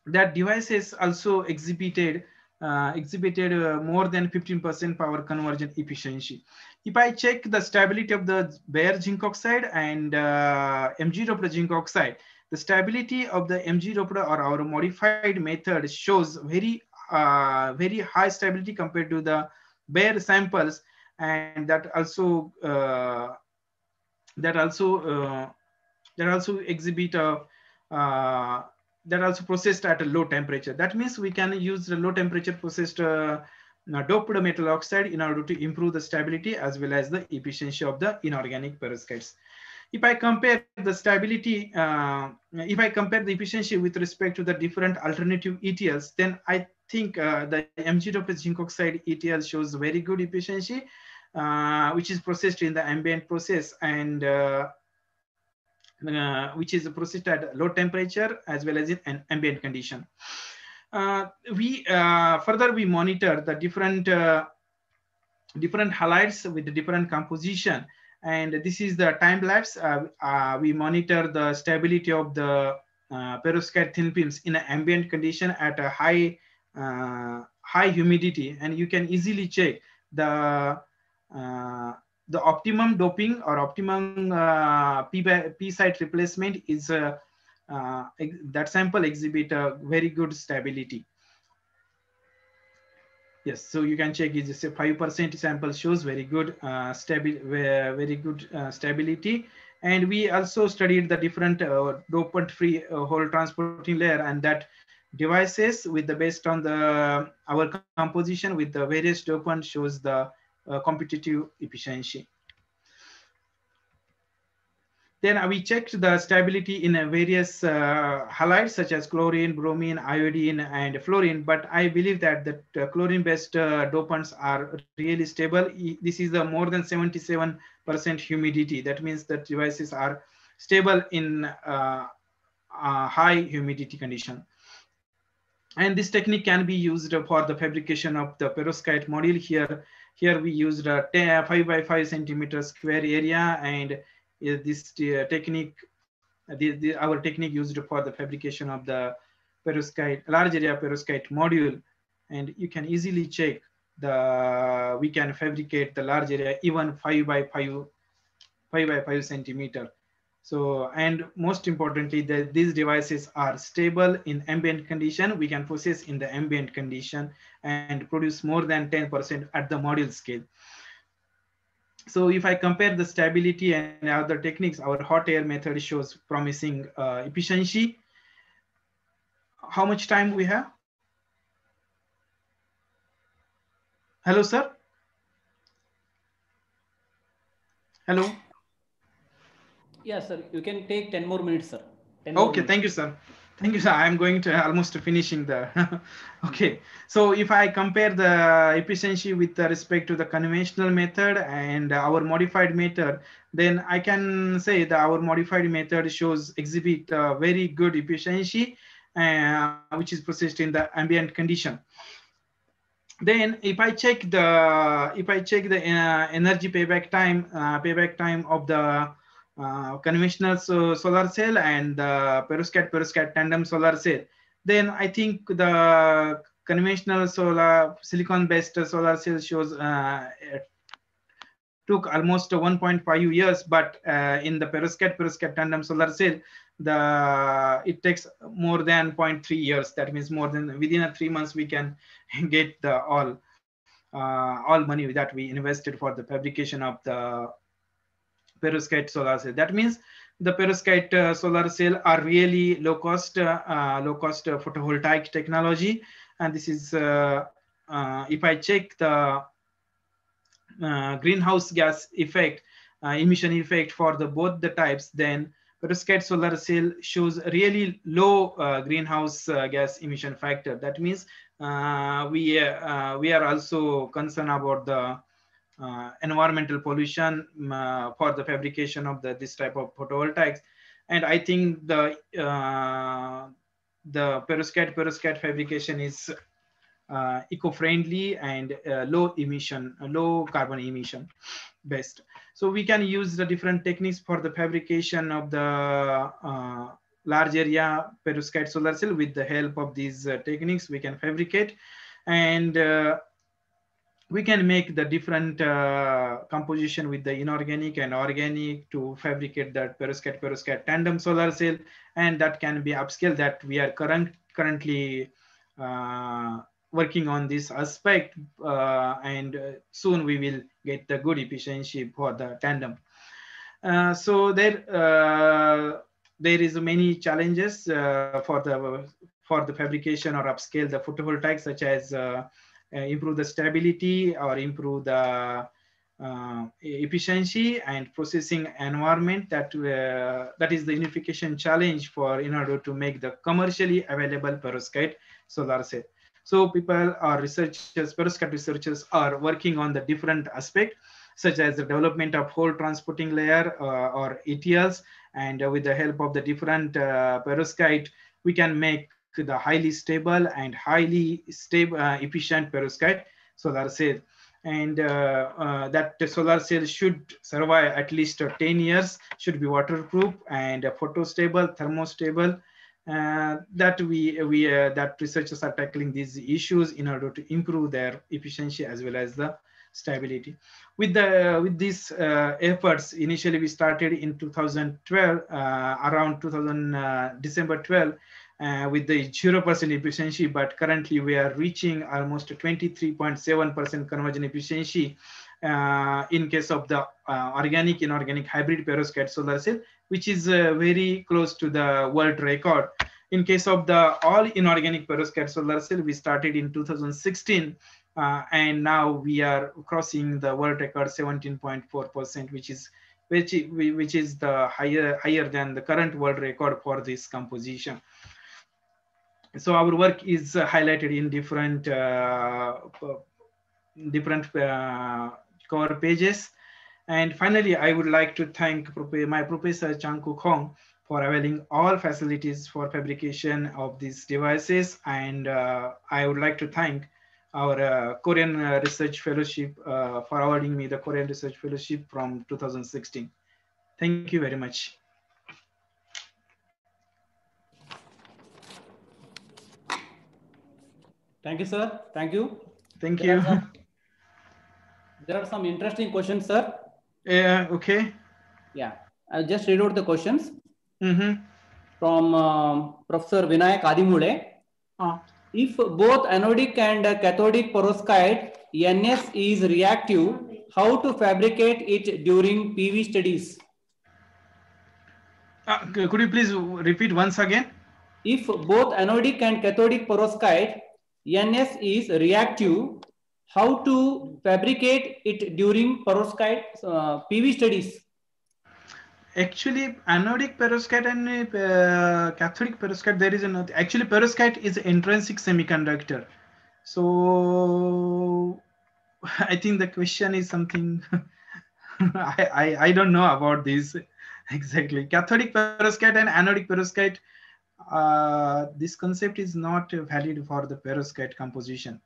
that devices also exhibited uh, exhibited uh, more than 15% power conversion efficiency. If I check the stability of the bare zinc oxide and uh, Mg doped zinc oxide, the stability of the Mg doped or our modified method shows very uh, very high stability compared to the bare samples, and that also uh, that also uh, that also exhibit a that also processed at a low temperature. That means we can use the low temperature processed uh, doped metal oxide in order to improve the stability as well as the efficiency of the inorganic perovskites. If I compare the stability, uh, if I compare the efficiency with respect to the different alternative ETLs, then I think uh, the Mg doped zinc oxide ETL shows very good efficiency, uh, which is processed in the ambient process and uh, uh, which is processed at low temperature as well as in an ambient condition. Uh, we uh, further we monitor the different uh, different halides with different composition, and this is the time lapse. Uh, uh, we monitor the stability of the perovskite thin films in an ambient condition at a high high humidity, and you can easily check the the optimum doping or optimum uh, P, P site replacement is uh, uh, that sample exhibit a very good stability. Yes, so you can check is a five percent sample shows very good uh, stabil very good uh, stability, and we also studied the different uh, dopant free hole transporting layer and that devices with the based on the our composition with the various dopant shows the uh, competitive efficiency. Then we checked the stability in various uh, halides such as chlorine, bromine, iodine, and fluorine. But I believe that the uh, chlorine-based uh, dopants are really stable. This is the more than 77% humidity. That means that devices are stable in uh, high humidity condition. And this technique can be used for the fabrication of the perovskite module. Here, here we used a uh, 5 by 5 centimeter square area and uh, this uh, technique, uh, the, the, our technique used for the fabrication of the perovskite, large area perovskite module. And you can easily check the, we can fabricate the large area, even five by five, five by five centimeter. So, and most importantly, the, these devices are stable in ambient condition. We can process in the ambient condition and produce more than 10% at the module scale. So if I compare the stability and other techniques, our hot air method shows promising uh, efficiency. How much time we have? Hello, sir. Hello. Yes, sir. You can take 10 more minutes, sir. okay, thank you, sir. Thank you, sir. I'm going to almost finishing the. okay, so if I compare the efficiency with respect to the conventional method and our modified method, then I can say that our modified method shows exhibit uh, very good efficiency, uh, which is processed in the ambient condition. Then if I check the if I check the uh, energy payback time uh, payback time of the uh, conventional so solar cell and the perovskite perovskite tandem solar cell, then I think the conventional solar silicon based solar cell shows uh, took almost 1.5 years, but uh, in the perovskite perovskite tandem solar cell, the it takes more than 0.3 years. That means more than within a three months we can get the all uh, all money that we invested for the fabrication of the perovskite solar cell. That means the perovskite uh, solar cell are really low cost, uh, uh, low cost uh, photovoltaic technology. And this is, uh, if I check the greenhouse gas effect, emission effect for the both the types, then perovskite solar cell shows really low greenhouse gas emission factor. That means we we are also concerned about the uh, environmental pollution um, uh, for the fabrication of the this type of photovoltaics. And I think the uh, the perovskite perovskite fabrication is uh, eco-friendly and low emission, low carbon emission based. So we can use the different techniques for the fabrication of the large area perovskite solar cell with the help of these uh, techniques we can fabricate and uh, we can make the different uh, composition with the inorganic and organic to fabricate that perovskite perovskite tandem solar cell. And that can be upscale that we are current currently uh, working on this aspect uh, and uh, soon we will get the good efficiency for the tandem. Uh, so there uh, there is many challenges for the for the fabrication or upscale the photovoltaic such as improve the stability or improve the uh, efficiency and processing environment that uh, that is the unification challenge for in order to make the commercially available perovskite solar cell. So people are researchers perovskite researchers are working on the different aspect such as the development of hole transporting layer uh, or ETLs and uh, with the help of the different uh, perovskite we can make the highly stable and highly stable uh, efficient perovskite solar cell. And uh, uh, that solar cell should survive at least uh, 10 years should be waterproof and uh, photostable thermostable. Uh, that we we uh, that researchers are tackling these issues in order to improve their efficiency as well as the stability. With the with these uh, efforts initially we started in 2012 uh, around 2000 uh, december 12 uh, with the 0% efficiency, but currently we are reaching almost 23.7% conversion efficiency uh, in case of the uh, organic inorganic hybrid perovskite solar cell, which is uh, very close to the world record. In case of the all inorganic perovskite solar cell, we started in 2016, uh, and now we are crossing the world record 17.4%, which is which, which is the higher higher than the current world record for this composition so our work is uh, highlighted in different uh, different uh, cover pages. And finally i would like to thank my professor Chang Kook Hong for availing all facilities for fabrication of these devices. And uh, i would like to thank our uh, korean uh, research fellowship for awarding me the korean research fellowship from 2016 thank you very much Thank you, sir. Thank you. Thank There you. are some- There are some interesting questions, sir. Yeah, okay. Yeah, I'll just read out the questions Mm-hmm. from um, Professor Vinayak Adimule. Ah. If both anodic and uh, cathodic perovskite NS is reactive, how to fabricate it during PV studies? Uh, could you please repeat once again? If both anodic and cathodic perovskite NS is reactive, how to fabricate it during perovskite uh, PV studies? Actually, anodic perovskite and uh, cathodic perovskite, there is another. Actually, perovskite is intrinsic semiconductor. So I think the question is something I, I, I don't know about this exactly. Cathodic perovskite and anodic perovskite, uh, this concept is not valid for the perovskite composition.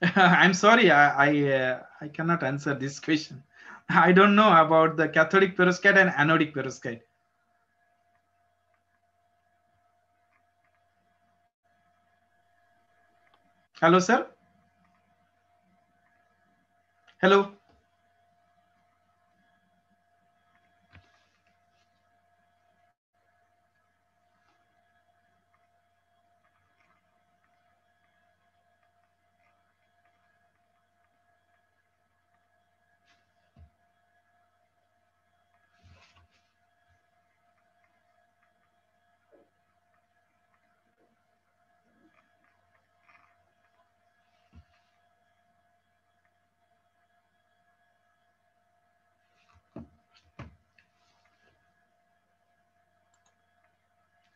I'm sorry, I I, uh, I cannot answer this question. I don't know about the cathodic perovskite and anodic perovskite. Hello, sir. Hello.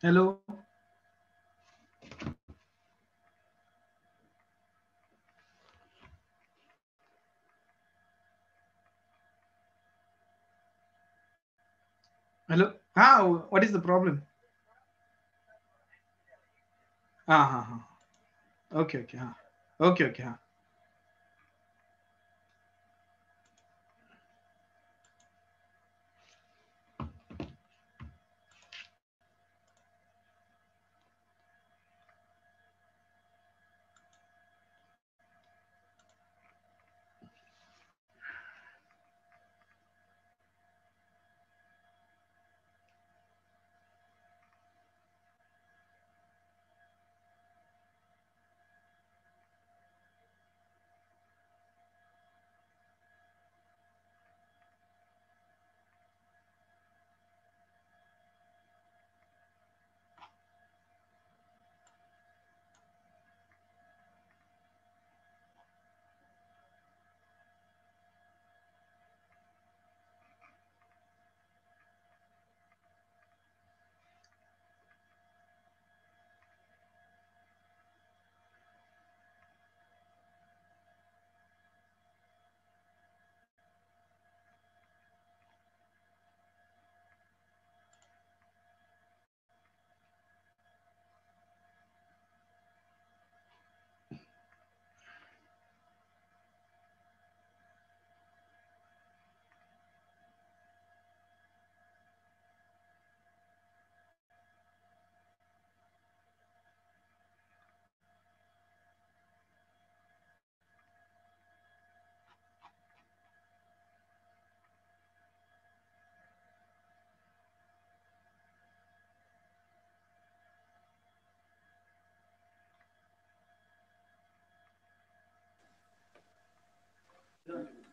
Hello. Hello. Ah, what is the problem? Ah, ah, ah. Okay, okay. Ah. Okay, okay. Ah.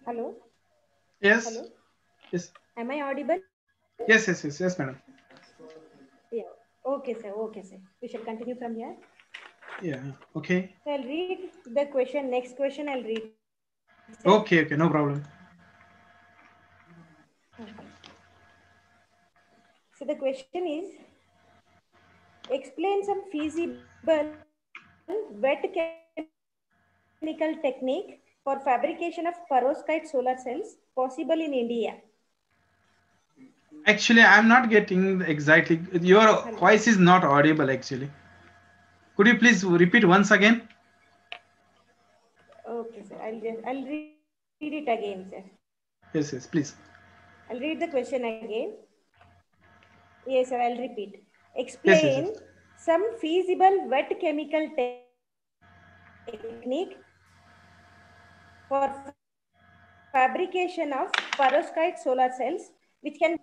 Hello. Yes. Hello. Yes. Am I audible? Yes. Yes. Yes. Yes, madam. Yeah. Okay, sir. Okay, sir. We shall continue from here. Yeah. Okay. So I'll read the question. Next question I'll read. Sir. Okay. Okay. No problem. Okay. So the question is explain some feasible wet chemical technique for fabrication of perovskite solar cells possible in India. Actually, I'm not getting exactly. Your voice is not audible. Actually, could you please repeat once again? Okay, sir. I'll just I'll read it again, sir. Yes. Yes. Please. I'll read the question again. Yes, sir, I'll repeat. yes, Explain yes. some feasible wet chemical te- technique for fabrication of perovskite solar cells, which can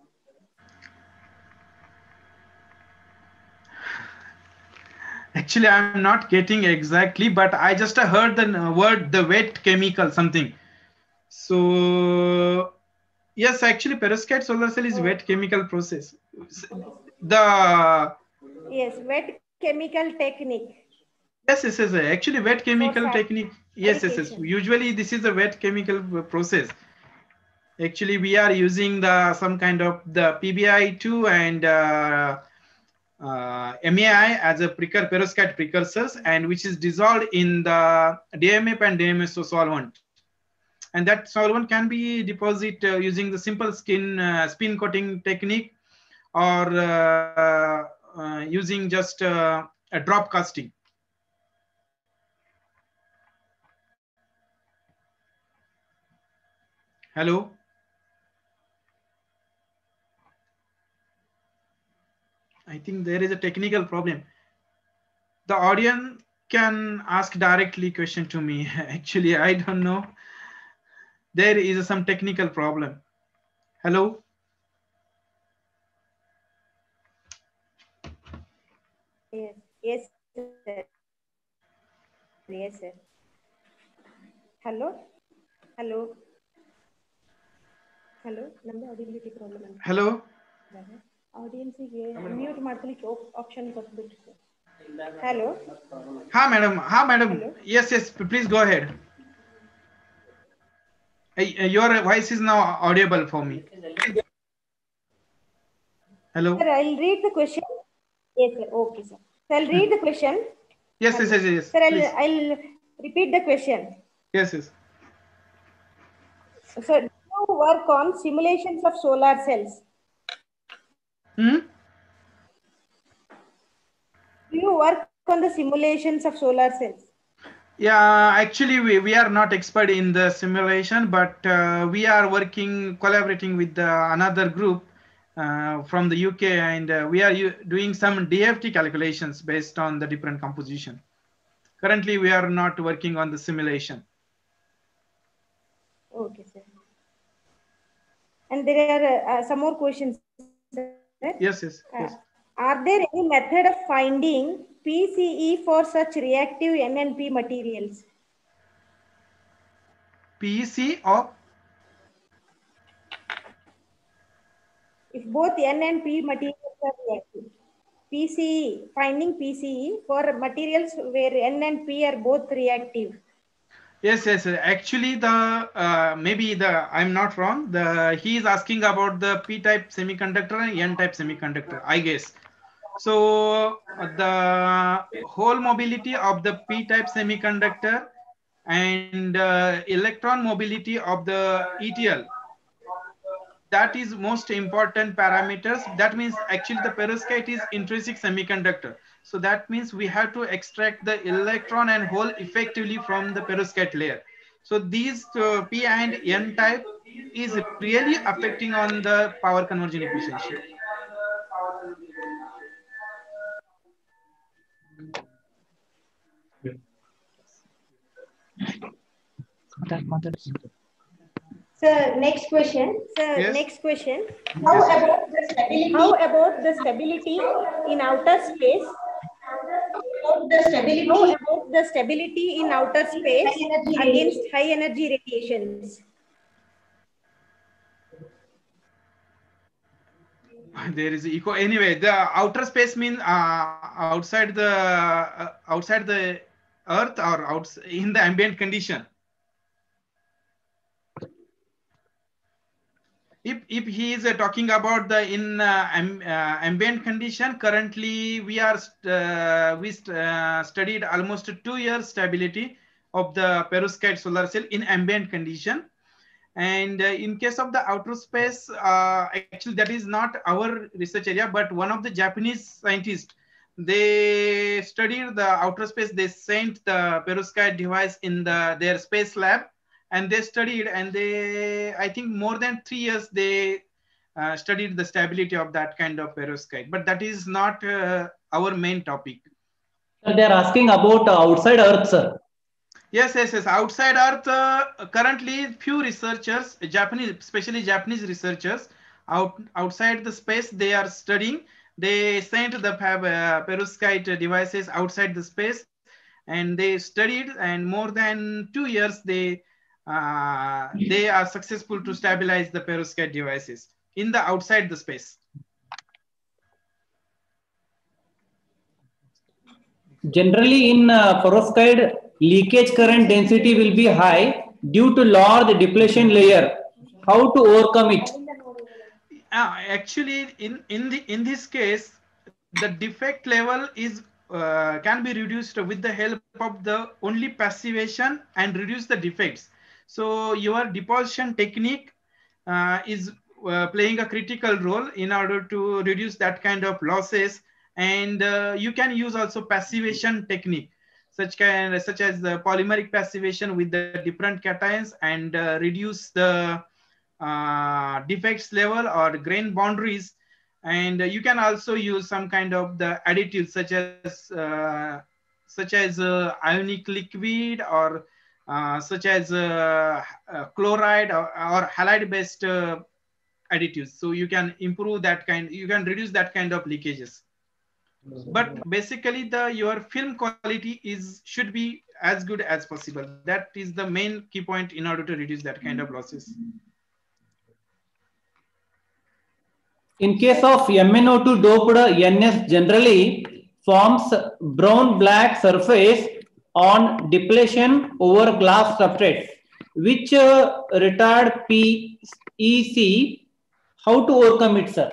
Actually, I'm not getting exactly, but I just heard the uh, word the wet chemical something. So yes, actually, perovskite solar cell is wet chemical process. The yes, wet chemical technique. yes, yes, yes. Actually, wet chemical fab- technique. Yes, yes, yes. Usually, this is a wet chemical process. Actually, we are using the some kind of the PbI2 and uh, uh, MAI as a precursor, perovskite precursors and which is dissolved in the DMF and DMSO solvent. And that solvent can be deposited uh, using the simple skin uh, spin coating technique or uh, uh, using just uh, a drop casting. Hello. I think there is a technical problem. The audience can ask directly question to me. Actually, I don't know. There is some technical problem. Hello. Yes, sir. Yes, sir. Hello? Hello? Hello ನಮ್ದು audibility problem ಅಂತ Hello. ಆಡಿಯನ್ಸಿಗೆ mute ಮಾಡ್ಲಿಕ್ಕೆ option ಕೊಟ್ಬಿಟ್ಟು sir hello Hi, madam. Hi, madam. Hello. Yes, yes. Please go ahead. Uh, Your voice is now audible for me. Hello. Sir, I'll read the question. Yes, sir. Okay, sir. So I'll read the question. Yes, yes, yes, yes. Sir, I'll, please. I'll repeat the question. Yes, yes. So, you work on simulations of solar cells? Hmm? Do you work on the simulations of solar cells? Yeah, actually, we, we are not expert in the simulation, but uh, we are working, collaborating with the, another group uh, from the UK, and uh, we are doing some DFT calculations based on the different composition. Currently, we are not working on the simulation. Okay, sir. And there are uh, some more questions. Sir. Yes, yes, Uh, yes. are there any method of finding PCE for such reactive NNP materials? PEC of If both N and P materials are reactive. PCE, finding PCE for materials where N and P are both reactive. Yes, yes. Actually, the uh, maybe the I'm not wrong. The he is asking about the p-type semiconductor and n-type semiconductor. I guess. So uh, the hole mobility of the p-type semiconductor and uh, electron mobility of the ETL. That is most important parameters. That means actually the perovskite is intrinsic semiconductor. So that means we have to extract the electron and hole effectively from the perovskite layer. So these uh, P and N type is really affecting on the power conversion efficiency. Sir, next question. Sir, Yes. next question. How about the stability? How about the stability in outer space? The stability How about the stability in outer space High against high energy radiations? There is echo. Anyway, the outer space means uh, outside the uh, outside the Earth or outs in the ambient condition. If if he is uh, talking about the in uh, uh, ambient condition currently we are we st- studied almost two years stability of the perovskite solar cell in ambient condition. And uh, in case of the outer space uh, actually that is not our research area but one of the japanese scientists they studied the outer space. They sent the perovskite device in the their space lab and they studied and they i think more than three years they uh, studied the stability of that kind of perovskite. But that is not uh, our main topic. They are asking about uh, outside Earth, sir. yes yes yes. Outside earth uh, currently few researchers japanese especially japanese researchers out outside the space they are studying they sent the uh, perovskite devices outside the space and they studied and more than two years they uh, they are successful to stabilize the perovskite devices in the outside the space. Generally, in uh, perovskite, leakage current density will be high due to large depletion layer. How to overcome it? Uh, actually, in in the in this case, the defect level is uh, can be reduced with the help of the only passivation and reduce the defects. So your deposition technique uh, is uh, playing a critical role in order to reduce that kind of losses. And uh, you can use also passivation technique, such kind such as the polymeric passivation with the different cations and uh, reduce the uh, defects level or grain boundaries. And you can also use some kind of the additives such as uh, such as uh, ionic liquid or uh, such as uh, uh, chloride or, or halide based uh, additives. So you can improve that kind, you can reduce that kind of leakages. But basically the your film quality is should be as good as possible. That is the main key point in order to reduce that kind of losses. In case of MnO2 doped NS generally forms brown black surface on depletion over glass substrate, which uh, retard PEC. How to overcome it, sir?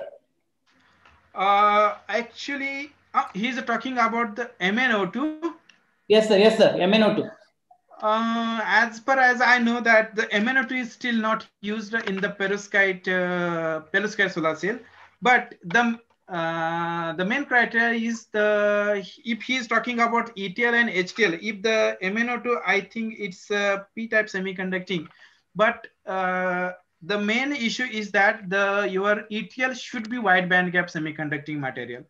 Uh, actually, Uh, he's talking about the MnO2. Yes, sir. Yes, sir. MnO2. Uh, as far as I know that the MnO2 is still not used in the perovskite, uh, perovskite solar cell, but the uh, the main criteria is the if he's talking about ETL and HTL, if the MnO2, I think it's a p-type semiconducting, but uh, the main issue is that the your ETL should be wide band gap semiconducting material.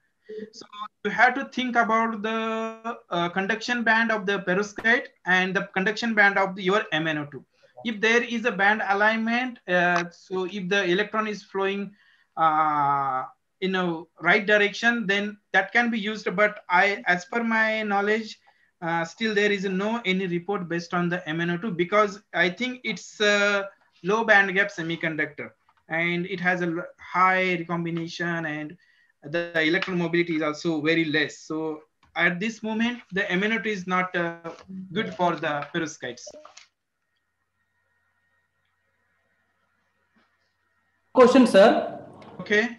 So you have to think about the uh, conduction band of the perovskite and the conduction band of the, your MnO2. If there is a band alignment, uh, so if the electron is flowing uh, in a right direction, then that can be used. But I, as per my knowledge, uh, still there is no any report based on the MnO2 because I think it's a low band gap semiconductor and it has a high recombination and the electron mobility is also very less. So at this moment, the MnO2 is not uh, good for the perovskites. Question, sir. Okay.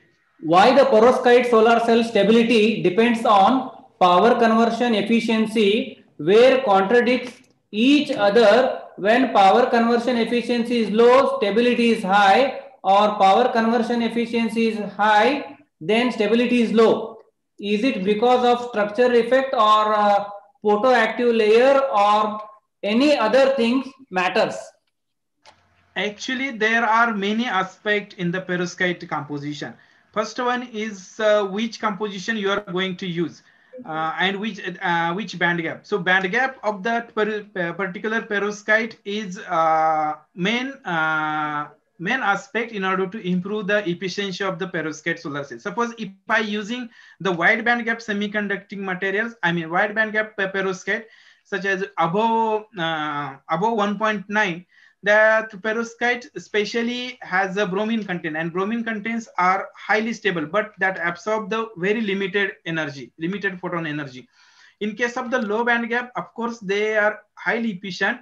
Why the perovskite solar cell stability depends on power conversion efficiency where contradicts each other when power conversion efficiency is low, stability is high or power conversion efficiency is high, then stability is low. Is it because of structure effect or uh, photoactive layer or any other things matters? Actually, there are many aspects in the perovskite composition. First one is uh, which composition you are going to use. Uh, and which uh, which band gap. So band gap of that per, particular perovskite is uh, main uh, main aspect in order to improve the efficiency of the perovskite solar cell. Suppose if by using the wide band gap semiconducting materials, I mean wide band gap perovskite, such as above uh, above 1.9, that perovskite especially has a bromine content and bromine contents are highly stable but that absorb the very limited energy limited photon energy. In case of the low band gap of course they are highly efficient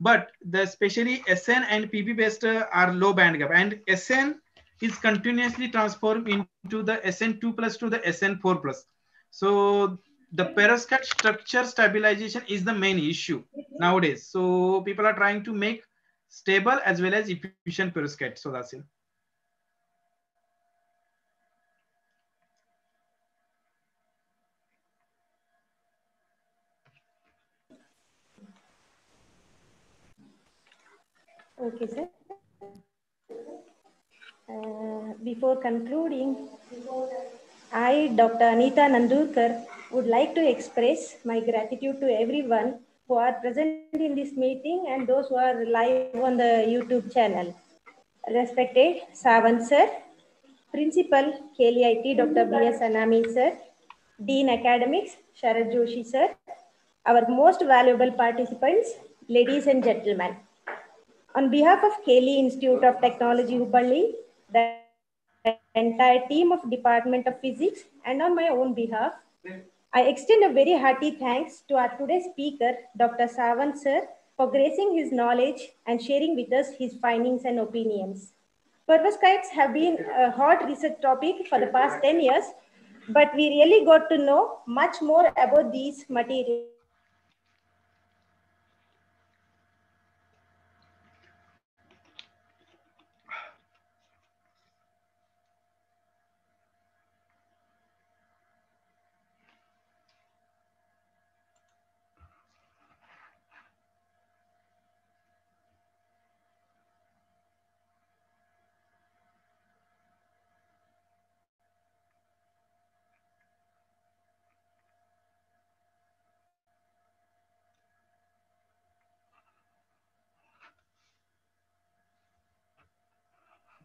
but the especially sn and Pb based are low band gap and sn is continuously transformed into the sn2 plus to the sn4 plus. So the perovskite structure stabilization is the main issue nowadays. So people are trying to make stable as well as efficient perovskite solar cell. Okay, sir. Uh, before concluding, I, Dr. Anita Nandurkar, would like to express my gratitude to everyone who are present in this meeting and those who are live on the YouTube channel. Respected Savant sir, Principal KLIT Dr. B.S. Anami sir, Dean Academics Sharad Joshi sir, our most valuable participants, ladies and gentlemen. On behalf of KLE Institute of Technology Hubballi, the entire team of Department of Physics, and on my own behalf, I extend a very hearty thanks to our today's speaker, Dr. Savan sir, for gracing his knowledge and sharing with us his findings and opinions. Perovskites have been a hot research topic for the past 10 years, but we really got to know much more about these materials.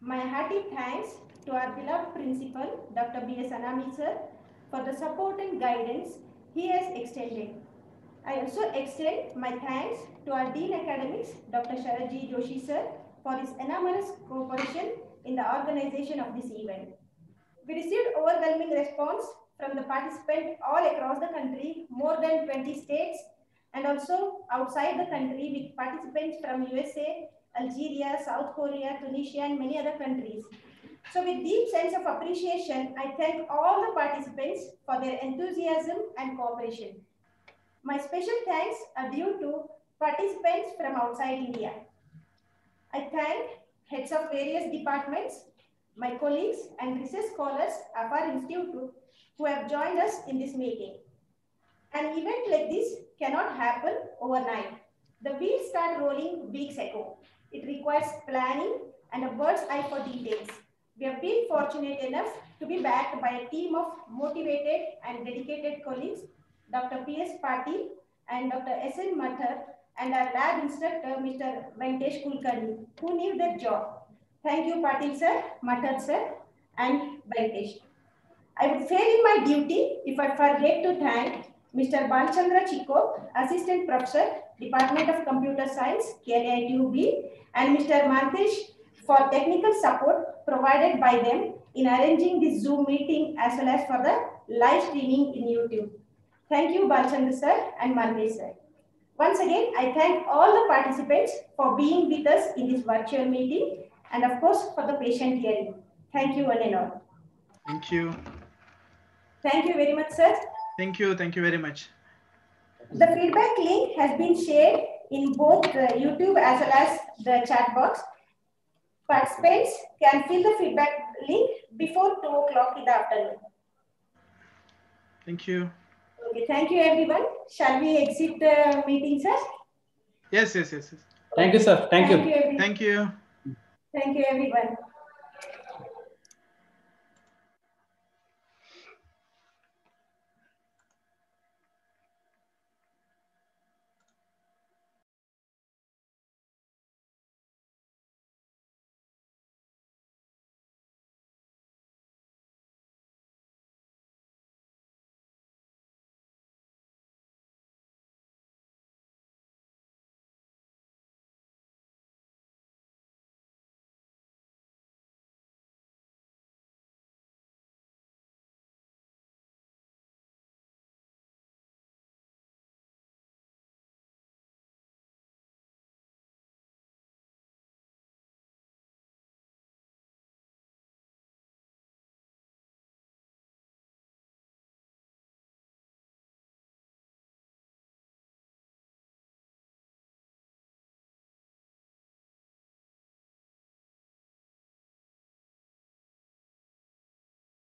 My hearty thanks to our beloved principal, Dr. B.S. Anami sir, for the support and guidance he has extended. I also extend my thanks to our Dean Academics, Dr. Sharaji Joshi sir, for his enormous cooperation in the organization of this event. We received overwhelming response from the participants all across the country, more than 20 states, and also outside the country with participants from USA, Algeria, South Korea, Tunisia, and many other countries. So with deep sense of appreciation, I thank all the participants for their enthusiasm and cooperation. My special thanks are due to participants from outside India. I thank heads of various departments, my colleagues and research scholars of our institute who have joined us in this meeting. An event like this cannot happen overnight. The wheels start rolling weeks ago. It requires planning and a bird's eye for details. We have been fortunate enough to be backed by a team of motivated and dedicated colleagues, Dr. P.S. Patil and Dr. S.N. Mathur, and our lab instructor, Mr. Venkatesh Kulkarni, who knew their job. Thank you, Patil sir, Mathur sir, and Venkatesh. I would fail in my duty if I forget to thank Mr. Balchandra Chikko, Assistant Professor, Department of Computer Science, KLIT Hubli, and Mr. Mantesh for technical support provided by them in arranging this Zoom meeting as well as for the live streaming in YouTube. Thank you, Balchandra sir and Mantesh sir. Once again, I thank all the participants for being with us in this virtual meeting and of course for the patient hearing. Thank you one and all. Thank you. Thank you very much, sir. Thank you. Thank you very much. The feedback link has been shared in both uh, YouTube as well as the chat box. Participants can fill the feedback link before 2 o'clock in the afternoon. Thank you. Okay, thank you everyone. Shall we exit the meeting, sir? Yes, yes, yes. yes. Thank you, sir. Thank you. Thank you, everyone. Thank you. Thank you everyone.